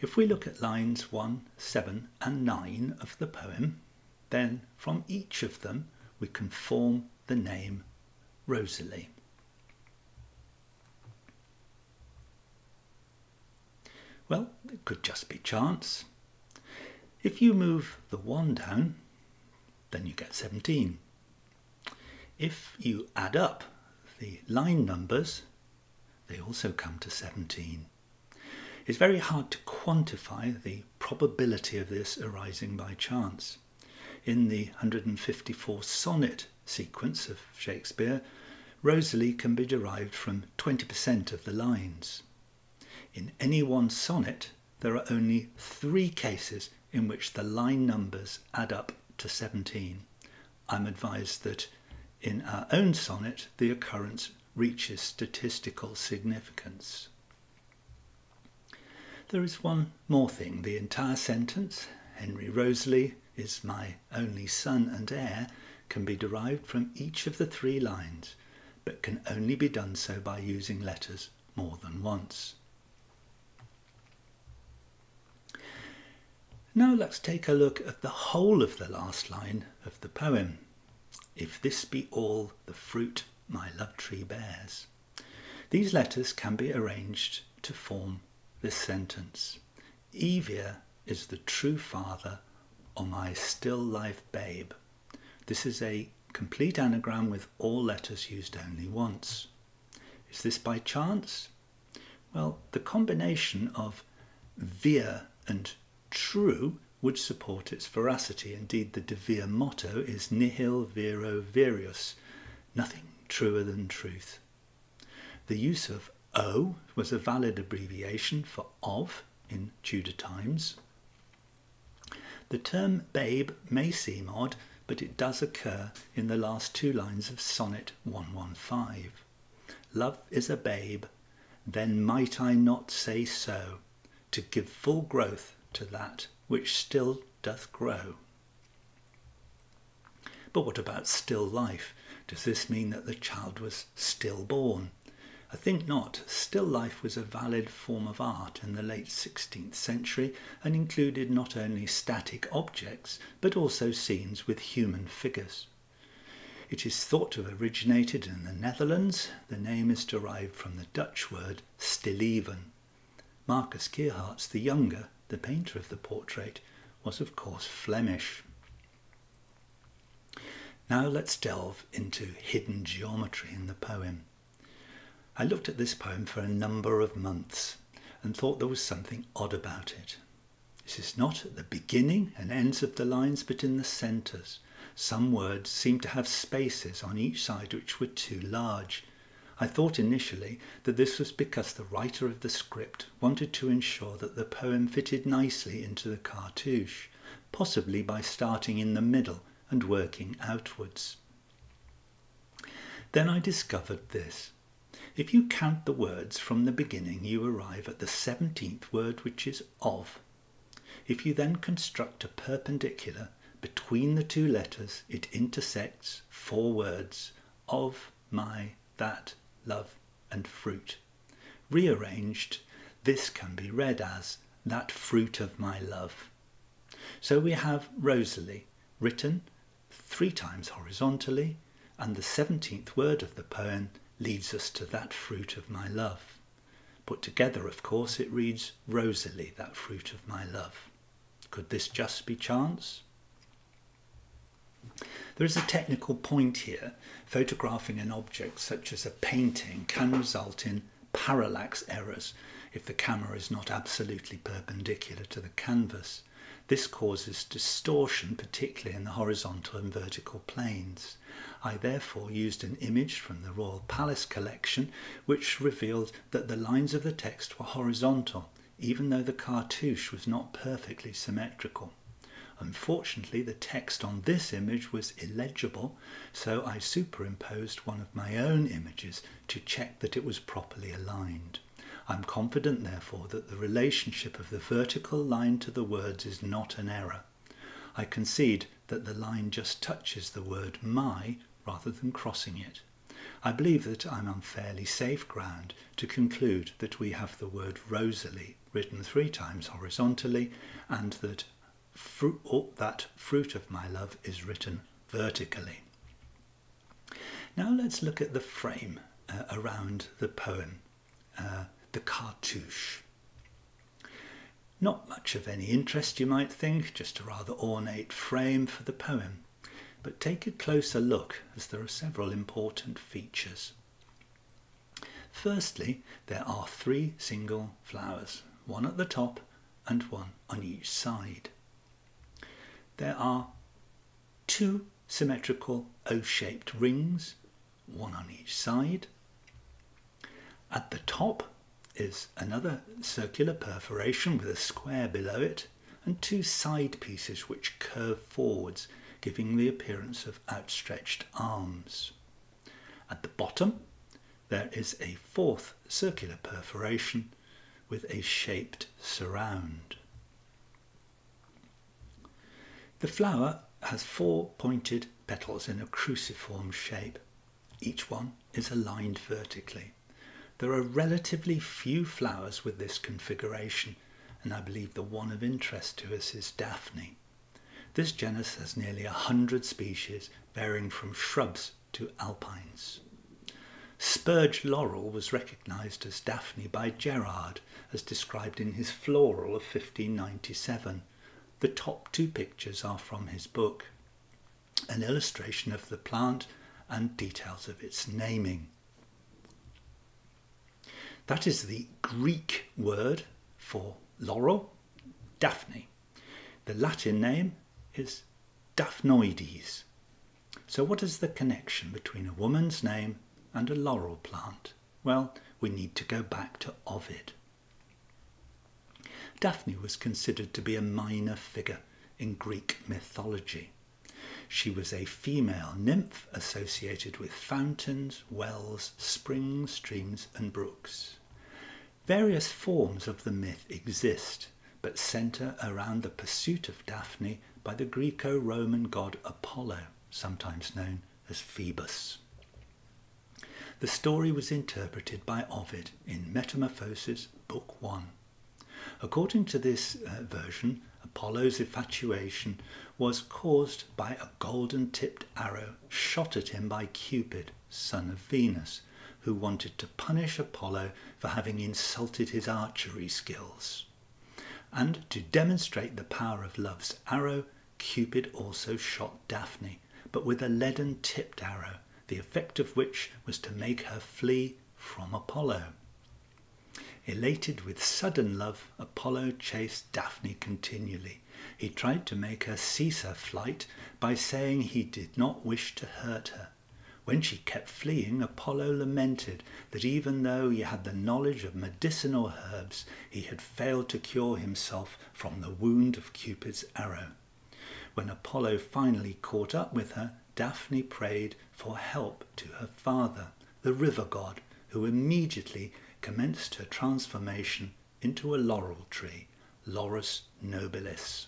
If we look at lines 1, 7 and 9 of the poem, then from each of them we can form the name Rosalie. Well, it could just be chance. If you move the 1 down, then you get 17. If you add up the line numbers, they also come to 17. It's very hard to quantify the probability of this arising by chance. In the 154 sonnet sequence of Shakespeare, Rosalie can be derived from 20% of the lines. In any one sonnet, there are only three cases in which the line numbers add up to 17. I'm advised that in our own sonnet, the occurrence reaches statistical significance. There is one more thing. The entire sentence, Henry Rosalie is my only son and heir, can be derived from each of the three lines, but can only be done so by using letters more than once. Now let's take a look at the whole of the last line of the poem. If this be all the fruit my love tree bears. These letters can be arranged to form this sentence. Evia is the true father of my still life babe. This is a complete anagram with all letters used only once. Is this by chance? Well, the combination of vir and true would support its veracity. Indeed, the De Vere motto is nihil vero verius, nothing truer than truth. The use of O was a valid abbreviation for of in Tudor times. The term babe may seem odd, but it does occur in the last two lines of Sonnet 115. Love is a babe, then might I not say so, to give full growth to that which still doth grow. But what about still life? Does this mean that the child was stillborn? I think not. Still life was a valid form of art in the late 16th century and included not only static objects but also scenes with human figures. It is thought to have originated in the Netherlands. The name is derived from the Dutch word stilleven. Marcus Gheeraerts the Younger, the painter of the portrait, was of course Flemish. Now let's delve into hidden geometry in the poem. I looked at this poem for a number of months and thought there was something odd about it. This is not at the beginning and ends of the lines, but in the centres. Some words seem to have spaces on each side which were too large. I thought initially that this was because the writer of the script wanted to ensure that the poem fitted nicely into the cartouche, possibly by starting in the middle and working outwards. Then I discovered this. If you count the words from the beginning, you arrive at the 17th word, which is of. If you then construct a perpendicular between the two letters, it intersects four words of, my, that, love, and fruit. Rearranged, this can be read as that fruit of my love. So we have Rosalie, written three times horizontally, and the 17th word of the poem leads us to that fruit of my love. Put together, of course, it reads Rosalie, that fruit of my love. Could this just be chance? There is a technical point here. Photographing an object such as a painting can result in parallax errors if the camera is not absolutely perpendicular to the canvas. This causes distortion, particularly in the horizontal and vertical planes. I therefore used an image from the Royal Palace collection which revealed that the lines of the text were horizontal, even though the cartouche was not perfectly symmetrical. Unfortunately, the text on this image was illegible, so I superimposed one of my own images to check that it was properly aligned. I'm confident, therefore, that the relationship of the vertical line to the words is not an error. I concede that the line just touches the word my rather than crossing it. I believe that I'm on fairly safe ground to conclude that we have the word Rosalie written three times horizontally and that fruit, oh, that fruit of my love is written vertically. Now let's look at the frame uh, around the poem, uh, the cartouche. Not much of any interest, you might think, just a rather ornate frame for the poem. But take a closer look, as there are several important features. Firstly, there are three single flowers, one at the top and one on each side. There are two symmetrical O-shaped rings, one on each side. At the top is another circular perforation with a square below it and two side pieces which curve forwards, giving the appearance of outstretched arms. At the bottom, there is a fourth circular perforation with a shaped surround. The flower has four pointed petals in a cruciform shape. Each one is aligned vertically. There are relatively few flowers with this configuration, and I believe the one of interest to us is Daphne. This genus has nearly a hundred species, varying from shrubs to alpines. Spurge laurel was recognised as Daphne by Gerard, as described in his Floral of 1597. The top two pictures are from his book, an illustration of the plant and details of its naming. That is the Greek word for laurel, Daphne. The Latin name is Daphnoides. So, what is the connection between a woman's name and a laurel plant? Well, we need to go back to Ovid. Daphne was considered to be a minor figure in Greek mythology. She was a female nymph associated with fountains, wells, springs, streams, and brooks. Various forms of the myth exist, but centre around the pursuit of Daphne by the Greco Roman god Apollo, sometimes known as Phoebus. The story was interpreted by Ovid in Metamorphoses, Book 1. According to this uh, version, Apollo's infatuation was caused by a golden tipped arrow shot at him by Cupid, son of Venus, who wanted to punish Apollo for having insulted his archery skills. And to demonstrate the power of love's arrow, Cupid also shot Daphne, but with a leaden tipped arrow, the effect of which was to make her flee from Apollo. Elated with sudden love, Apollo chased Daphne continually. He tried to make her cease her flight by saying he did not wish to hurt her. When she kept fleeing, Apollo lamented that even though he had the knowledge of medicinal herbs, he had failed to cure himself from the wound of Cupid's arrow. When Apollo finally caught up with her, Daphne prayed for help to her father, the river god, who immediately commenced her transformation into a laurel tree, Laurus nobilis.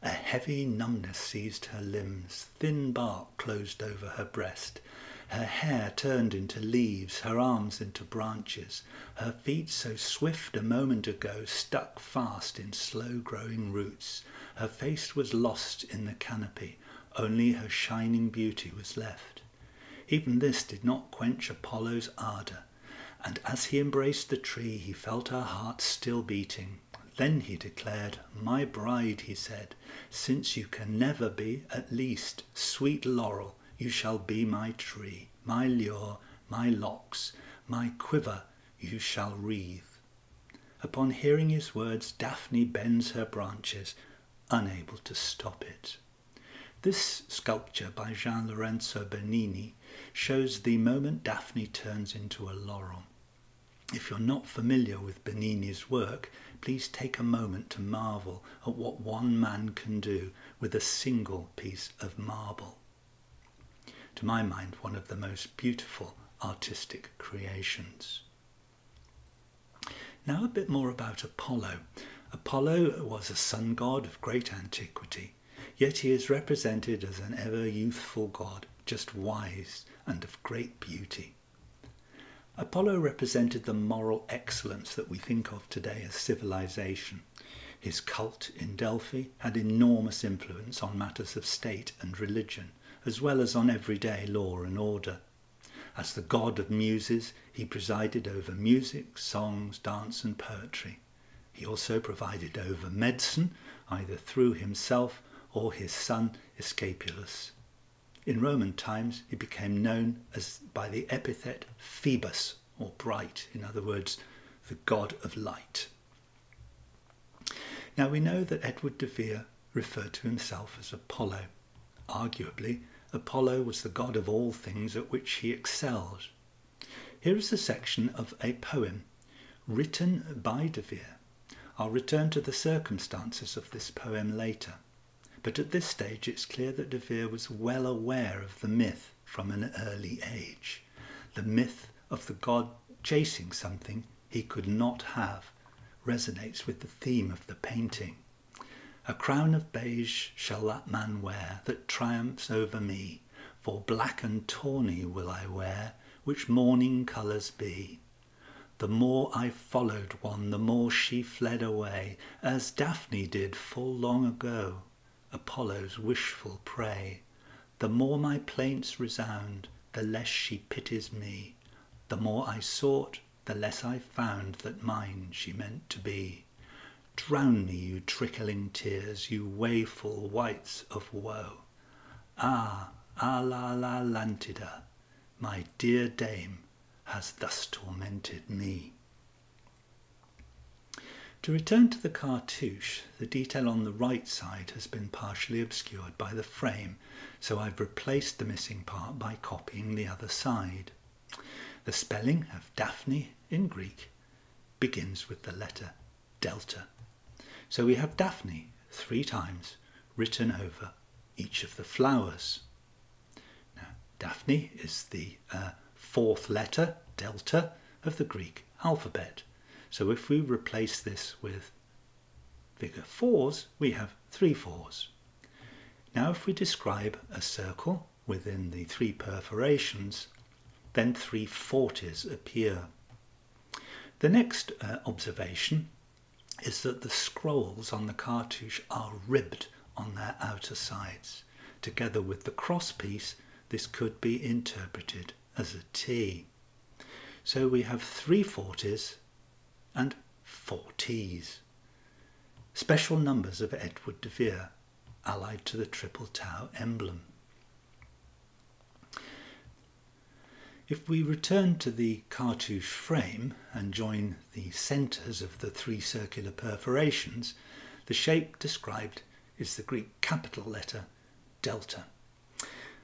A heavy numbness seized her limbs, thin bark closed over her breast. Her hair turned into leaves, her arms into branches. Her feet, so swift a moment ago, stuck fast in slow growing roots. Her face was lost in the canopy, only her shining beauty was left. Even this did not quench Apollo's ardour and as he embraced the tree, he felt her heart still beating. Then he declared, My bride, he said, since you can never be, at least, sweet laurel, you shall be my tree, my lure, my locks, my quiver you shall wreathe. Upon hearing his words, Daphne bends her branches, unable to stop it. This sculpture by Gian Lorenzo Bernini shows the moment Daphne turns into a laurel. If you're not familiar with Bernini's work, please take a moment to marvel at what one man can do with a single piece of marble. To my mind, one of the most beautiful artistic creations. Now, a bit more about Apollo. Apollo was a sun god of great antiquity, yet he is represented as an ever youthful god, just wise and of great beauty. Apollo represented the moral excellence that we think of today as civilization. His cult in Delphi had enormous influence on matters of state and religion, as well as on everyday law and order. As the god of muses, he presided over music, songs, dance, and poetry. He also provided over medicine, either through himself or his son Aesculapius. In Roman times, he became known as by the epithet Phoebus, or bright, in other words, the god of light. Now we know that Edward de Vere referred to himself as Apollo. Arguably, Apollo was the god of all things at which he excelled. Here is a section of a poem written by De Vere. I'll return to the circumstances of this poem later, but at this stage it's clear that De Vere was well aware of the myth from an early age, the myth of the god chasing something he could not have resonates with the theme of the painting. A crown of beige shall that man wear that triumphs over me, for black and tawny will I wear, which mourning colours be. The more I followed one, the more she fled away, as Daphne did full long ago, Apollo's wishful prey. The more my plaints resound, the less she pities me. The more I sought, the less I found that mine she meant to be. Drown me, you trickling tears, you wayful wights of woe. Ah, ah la la Lantida, my dear dame has thus tormented me. To return to the cartouche, the detail on the right side has been partially obscured by the frame, so I've replaced the missing part by copying the other side. The spelling of Daphne in Greek begins with the letter delta. So we have Daphne three times written over each of the flowers. Now, Daphne is the uh, fourth letter, delta, of the Greek alphabet. So if we replace this with figure fours, we have three fours. Now if we describe a circle within the three perforations, then three forties appear. The next uh, observation is that the scrolls on the cartouche are ribbed on their outer sides. Together with the crosspiece, this could be interpreted as a T. So we have three forties and four T's. Special numbers of Edward de Vere, allied to the triple tau emblem. If we return to the cartouche frame and join the centres of the three circular perforations, the shape described is the Greek capital letter delta.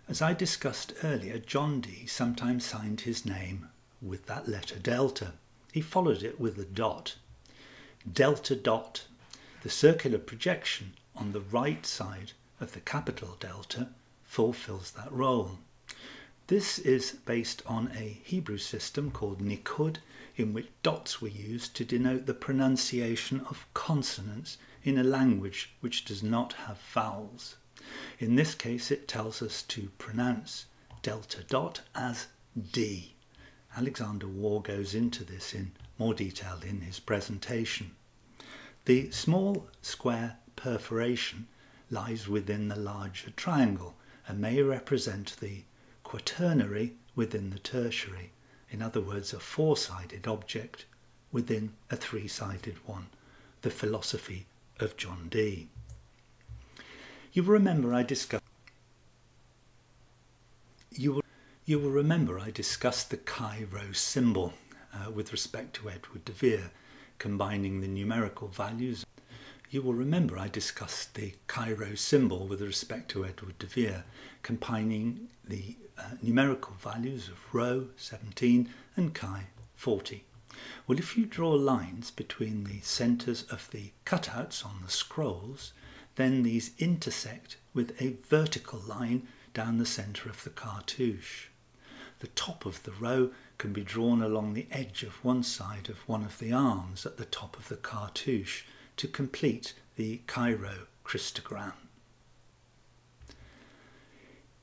As I discussed earlier, John Dee sometimes signed his name with that letter delta. He followed it with a dot. Delta dot, the circular projection on the right side of the capital delta, fulfills that role. This is based on a Hebrew system called Nikud, in which dots were used to denote the pronunciation of consonants in a language which does not have vowels. In this case, it tells us to pronounce delta dot as D. Alexander Waugh goes into this in more detail in his presentation. The small square perforation lies within the larger triangle and may represent the quaternary within the tertiary, in other words, a four sided object within a three sided one, the philosophy of John Dee. You will remember I discussed you will, you will remember I discussed the chi-rho symbol uh, with respect to Edward de Vere, combining the numerical values. You will remember I discussed the chi-rho symbol with respect to Edward de Vere, combining the uh, numerical values of rho 17 and chi 40. Well, if you draw lines between the centres of the cutouts on the scrolls, then these intersect with a vertical line down the centre of the cartouche. The top of the rho can be drawn along the edge of one side of one of the arms at the top of the cartouche to complete the Chi-Rho Christogram.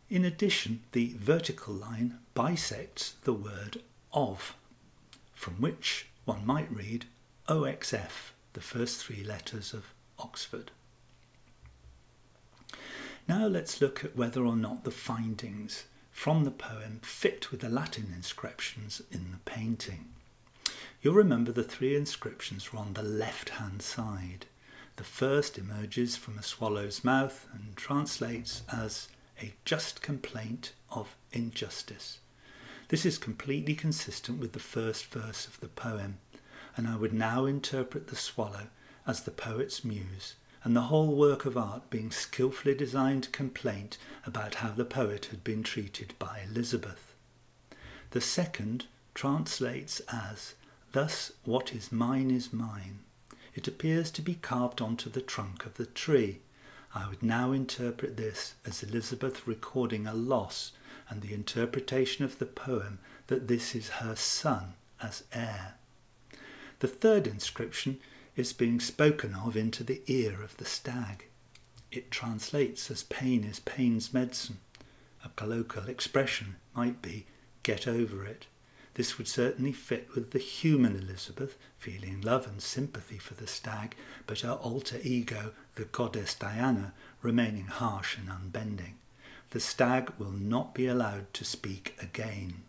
In addition, the vertical line bisects the word of, from which one might read OXF, the first three letters of Oxford. Now let's look at whether or not the findings from the poem fit with the Latin inscriptions in the painting. You'll remember the three inscriptions were on the left hand side. The first emerges from a swallow's mouth and translates as a just complaint of injustice. This is completely consistent with the first verse of the poem, and I would now interpret the swallow as the poet's muse and the whole work of art being skilfully designed complaint about how the poet had been treated by Elizabeth. The second translates as, Thus what is mine is mine. It appears to be carved onto the trunk of the tree. I would now interpret this as Elizabeth recording a loss and the interpretation of the poem that this is her son as heir. The third inscription is being spoken of into the ear of the stag. It translates as pain is pain's medicine. A colloquial expression might be get over it. This would certainly fit with the human Elizabeth, feeling love and sympathy for the stag, but her alter ego, the goddess Diana, remaining harsh and unbending. The stag will not be allowed to speak again.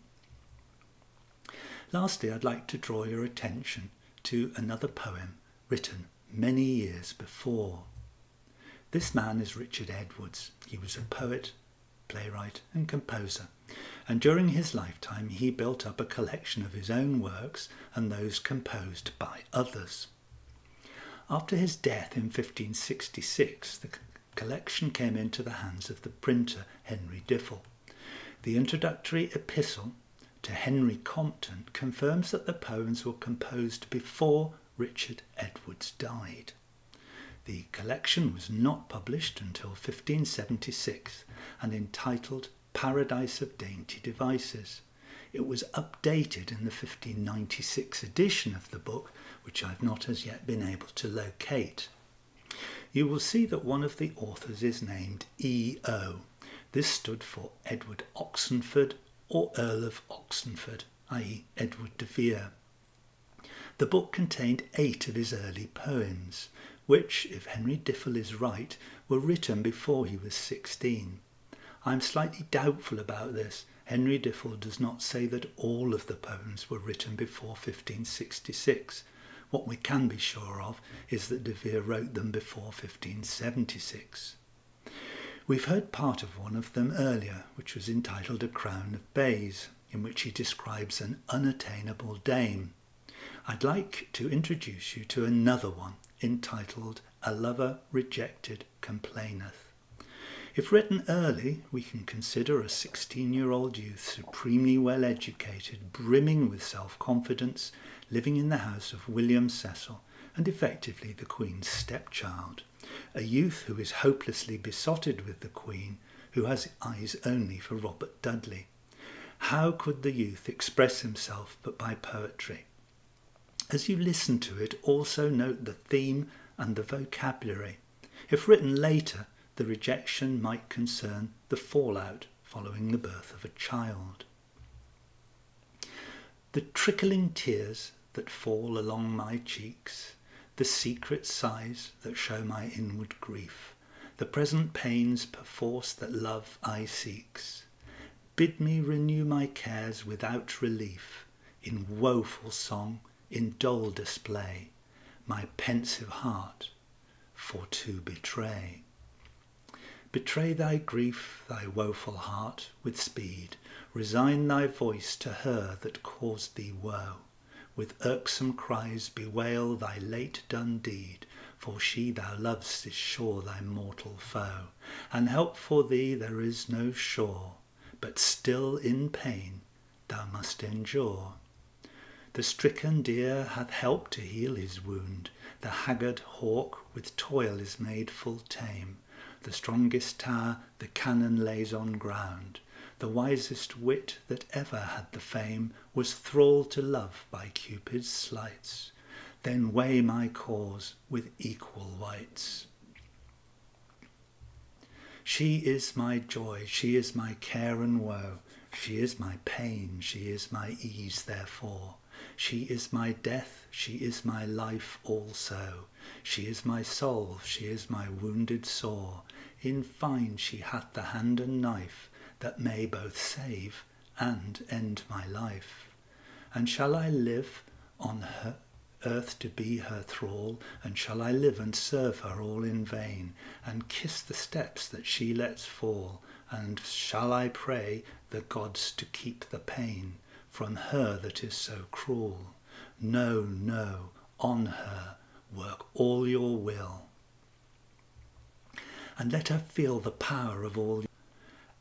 Lastly, I'd like to draw your attention to another poem written many years before. This man is Richard Edwards. He was a poet, playwright, and composer, and during his lifetime he built up a collection of his own works and those composed by others. After his death in 1566, the collection came into the hands of the printer Henry Diffel. The introductory epistle to Henry Compton confirms that the poems were composed before Richard Edwards died. The collection was not published until 1576 and entitled Paradise of Dainty Devices. It was updated in the 1596 edition of the book, which I've not as yet been able to locate. You will see that one of the authors is named E.O. This stood for Edward Oxenford or Earl of Oxenford, i.e., Edward de Vere. The book contained eight of his early poems, which, if Henry Diffel is right, were written before he was 16. I am slightly doubtful about this. Henry Diffel does not say that all of the poems were written before 1566. What we can be sure of is that De Vere wrote them before 1576. We've heard part of one of them earlier, which was entitled A Crown of Bays, in which he describes an unattainable dame. I'd like to introduce you to another one entitled A Lover Rejected Complaineth. If written early, we can consider a 16 year old youth supremely well educated, brimming with self confidence, living in the house of William Cecil, and effectively the Queen's stepchild. A youth who is hopelessly besotted with the Queen, who has eyes only for Robert Dudley. How could the youth express himself but by poetry? As you listen to it, also note the theme and the vocabulary. If written later, the rejection might concern the fallout following the birth of a child. The trickling tears that fall along my cheeks, the secret sighs that show my inward grief, the present pains perforce that love I seeks, bid me renew my cares without relief, in woeful song in dull display my pensive heart for to betray. Betray thy grief, thy woeful heart, with speed, resign thy voice to her that caused thee woe, with irksome cries bewail thy late done deed, for she thou lov'st is sure thy mortal foe, and help for thee there is no shore, but still in pain thou must endure. The stricken deer hath helped to heal his wound. The haggard hawk with toil is made full tame. The strongest tower the cannon lays on ground. The wisest wit that ever had the fame Was thralled to love by Cupid's sleights. Then weigh my cause with equal weights. She is my joy, she is my care and woe. She is my pain, she is my ease therefore. She is my death, she is my life also. She is my soul, she is my wounded sore. In fine, she hath the hand and knife that may both save and end my life. And shall I live on her earth to be her thrall, and shall I live and serve her all in vain, and kiss the steps that she lets fall, and shall I pray the gods to keep the pain from her that is so cruel? No, no, on her work all your will, and let her feel the power of all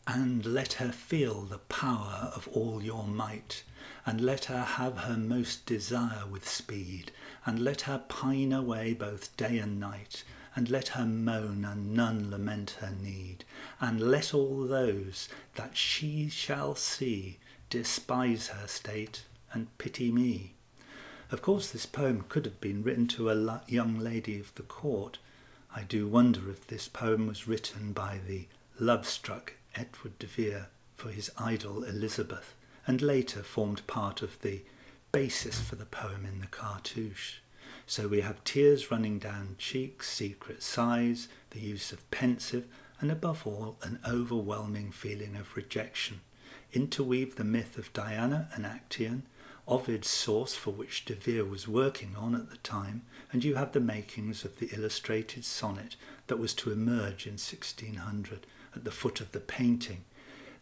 and let her feel the power of all your might, and let her have her most desire with speed, and let her pine away both day and night, and let her moan and none lament her need, and let all those that she shall see despise her state and pity me. Of course, this poem could have been written to a young lady of the court. I do wonder if this poem was written by the love-struck Edward de Vere for his idol Elizabeth, and later formed part of the basis for the poem in the cartouche. So we have tears running down cheeks, secret sighs, the use of pensive, and above all, an overwhelming feeling of rejection. Interweave the myth of Diana and Actaeon, Ovid's source for which De Vere was working on at the time, and you have the makings of the illustrated sonnet that was to emerge in 1600 at the foot of the painting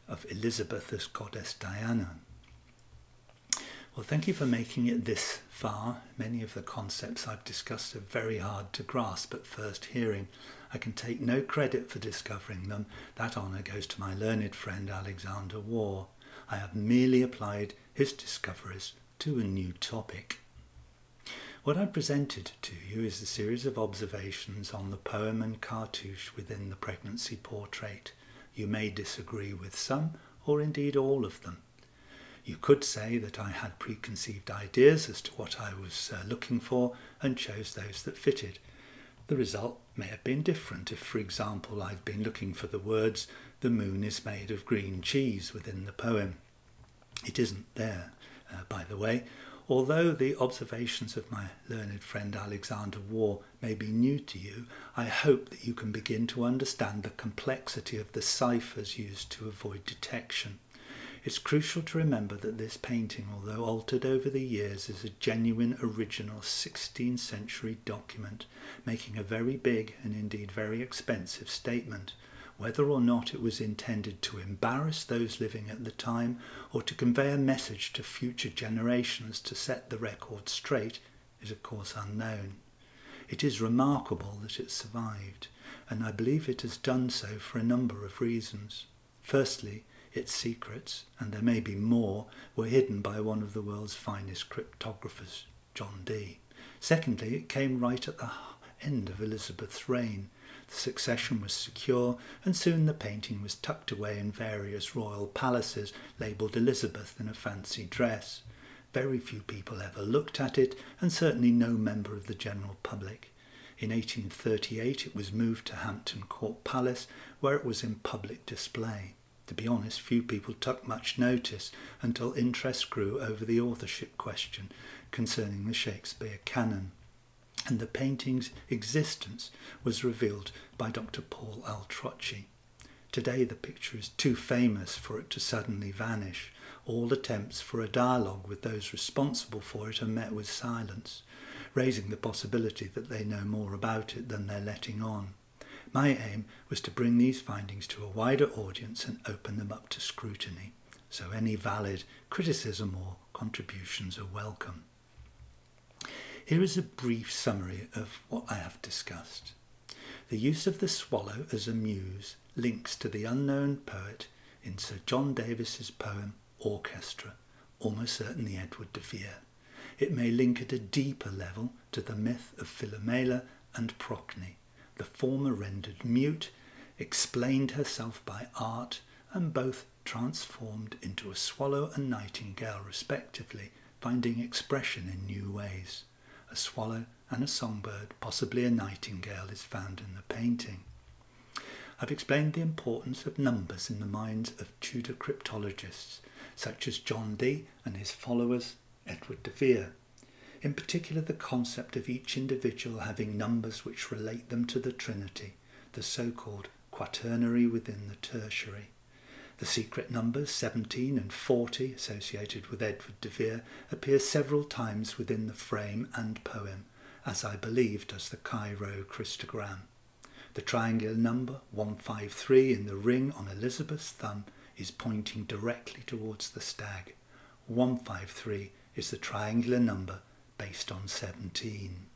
of Elizabeth as Goddess Diana. Well, thank you for making it this far. Many of the concepts I've discussed are very hard to grasp at first hearing. I can take no credit for discovering them. That honour goes to my learned friend Alexander Waugh. I have merely applied his discoveries to a new topic. What I presented to you is a series of observations on the poem and cartouche within the pregnancy portrait. You may disagree with some, or indeed all of them. You could say that I had preconceived ideas as to what I was uh, looking for and chose those that fitted. The result may have been different if, for example, I'd been looking for the words, the moon is made of green cheese within the poem. It isn't there, uh, by the way, Although the observations of my learned friend Alexander Waugh may be new to you, I hope that you can begin to understand the complexity of the ciphers used to avoid detection. It's crucial to remember that this painting, although altered over the years, is a genuine original 16th century document, making a very big and indeed very expensive statement. Whether or not it was intended to embarrass those living at the time or to convey a message to future generations to set the record straight is of course unknown. It is remarkable that it survived, and I believe it has done so for a number of reasons. Firstly, its secrets, and there may be more, were hidden by one of the world's finest cryptographers, John Dee. Secondly, it came right at the end of Elizabeth's reign, the succession was secure, and soon the painting was tucked away in various royal palaces, labelled Elizabeth in a fancy dress. Very few people ever looked at it, and certainly no member of the general public. In 1838 it was moved to Hampton Court Palace, where it was in public display. To be honest, few people took much notice until interest grew over the authorship question concerning the Shakespeare canon and the painting's existence was revealed by Dr. Paul Altrocchi. Today the picture is too famous for it to suddenly vanish. All attempts for a dialogue with those responsible for it are met with silence, raising the possibility that they know more about it than they're letting on. My aim was to bring these findings to a wider audience and open them up to scrutiny, so any valid criticism or contributions are welcome. Here is a brief summary of what I have discussed. The use of the swallow as a muse links to the unknown poet in Sir John Davies's poem Orchestra, almost certainly Edward de Vere. it may link at a deeper level to the myth of Philomela and Procne, the former rendered mute, explained herself by art, and both transformed into a swallow and nightingale respectively, finding expression in new ways. A swallow and a songbird, possibly a nightingale, is found in the painting. I've explained the importance of numbers in the minds of Tudor cryptologists, such as John Dee and his followers Edward de Vere. In particular, the concept of each individual having numbers which relate them to the Trinity, the so-called quaternary within the tertiary. The secret numbers 17 and 40 associated with Edward de Vere appear several times within the frame and poem, as I believe does the Chi Rho Christogram. The triangular number 153 in the ring on Elizabeth's thumb is pointing directly towards the stag. 153 is the triangular number based on 17.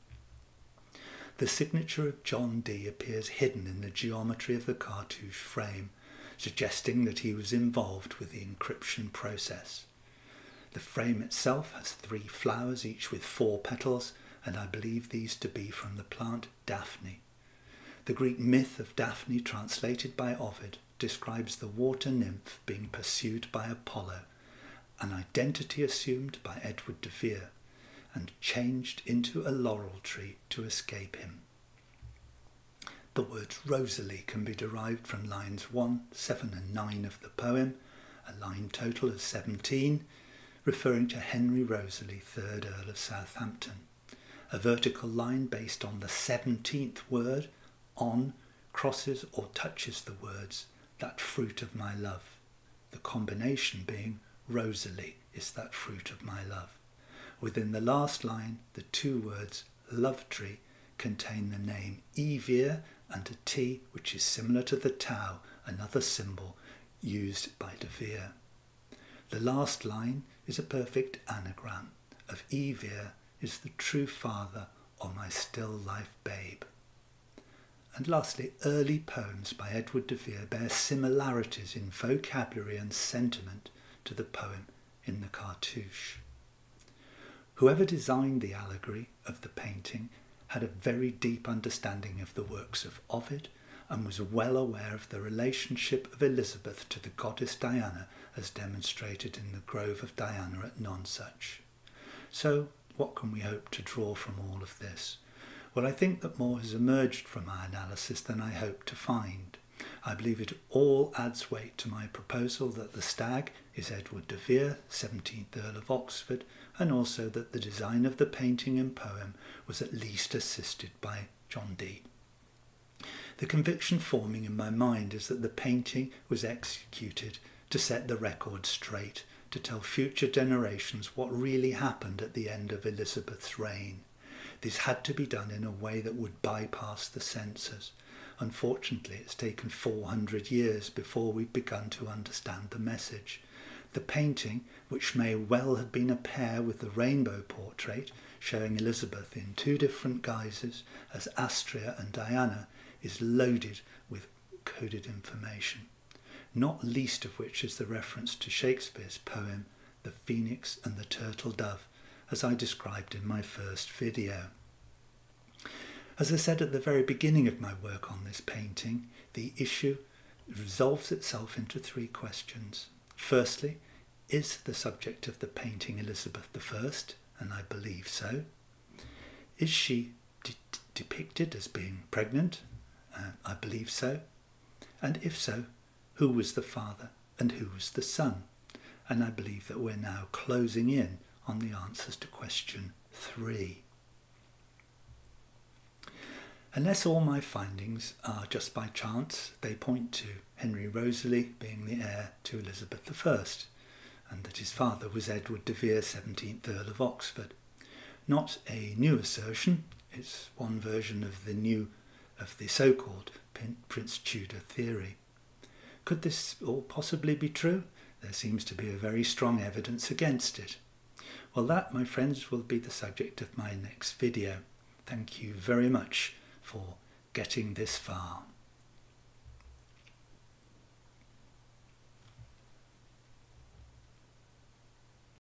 The signature of John Dee appears hidden in the geometry of the cartouche frame, suggesting that he was involved with the encryption process. The frame itself has three flowers, each with four petals, and I believe these to be from the plant Daphne. The Greek myth of Daphne, translated by Ovid, describes the water nymph being pursued by Apollo, an identity assumed by Edward de Vere and changed into a laurel tree to escape him. The words Wriothesley can be derived from lines 1, 7 and 9 of the poem, a line total of 17, referring to Henry Wriothesley, 3rd Earl of Southampton. A vertical line based on the 17th word, on, crosses or touches the words, that fruit of my love. The combination being Wriothesley is that fruit of my love. Within the last line, the two words love tree contain the name Evere and a T which is similar to the tau, another symbol used by De Vere. The last line is a perfect anagram of Evere is the true father of my still life babe. And lastly, early poems by Edward de Vere bear similarities in vocabulary and sentiment to the poem in the cartouche. Whoever designed the allegory of the painting had a very deep understanding of the works of Ovid and was well aware of the relationship of Elizabeth to the goddess Diana as demonstrated in the Grove of Diana at Nonsuch. So, what can we hope to draw from all of this? Well, I think that more has emerged from our analysis than I hoped to find. I believe it all adds weight to my proposal that the stag is Edward de Vere, 17th Earl of Oxford, and also that the design of the painting and poem was at least assisted by John Dee. The conviction forming in my mind is that the painting was executed to set the record straight, to tell future generations what really happened at the end of Elizabeth's reign. This had to be done in a way that would bypass the censors. Unfortunately, it's taken 400 years before we've begun to understand the message. The painting, which may well have been a pair with the rainbow portrait, showing Elizabeth in two different guises as Astrea and Diana, is loaded with coded information, not least of which is the reference to Shakespeare's poem The Phoenix and the Turtle Dove, as I described in my first video. As I said at the very beginning of my work on this painting, the issue resolves itself into three questions. Firstly, is the subject of the painting Elizabeth I? And I believe so. Is she de depicted as being pregnant? Uh, I believe so. And if so, who was the father and who was the son? And I believe that we're now closing in on the answers to question three. Unless all my findings are just by chance, they point to Henry Wriothesley being the heir to Elizabeth I, and that his father was Edward de Vere, 17th Earl of Oxford. Not a new assertion, it's one version of the new of the so-called Prince Tudor theory. Could this all possibly be true? There seems to be a very strong evidence against it. Well, that, my friends, will be the subject of my next video. Thank you very much for getting this far.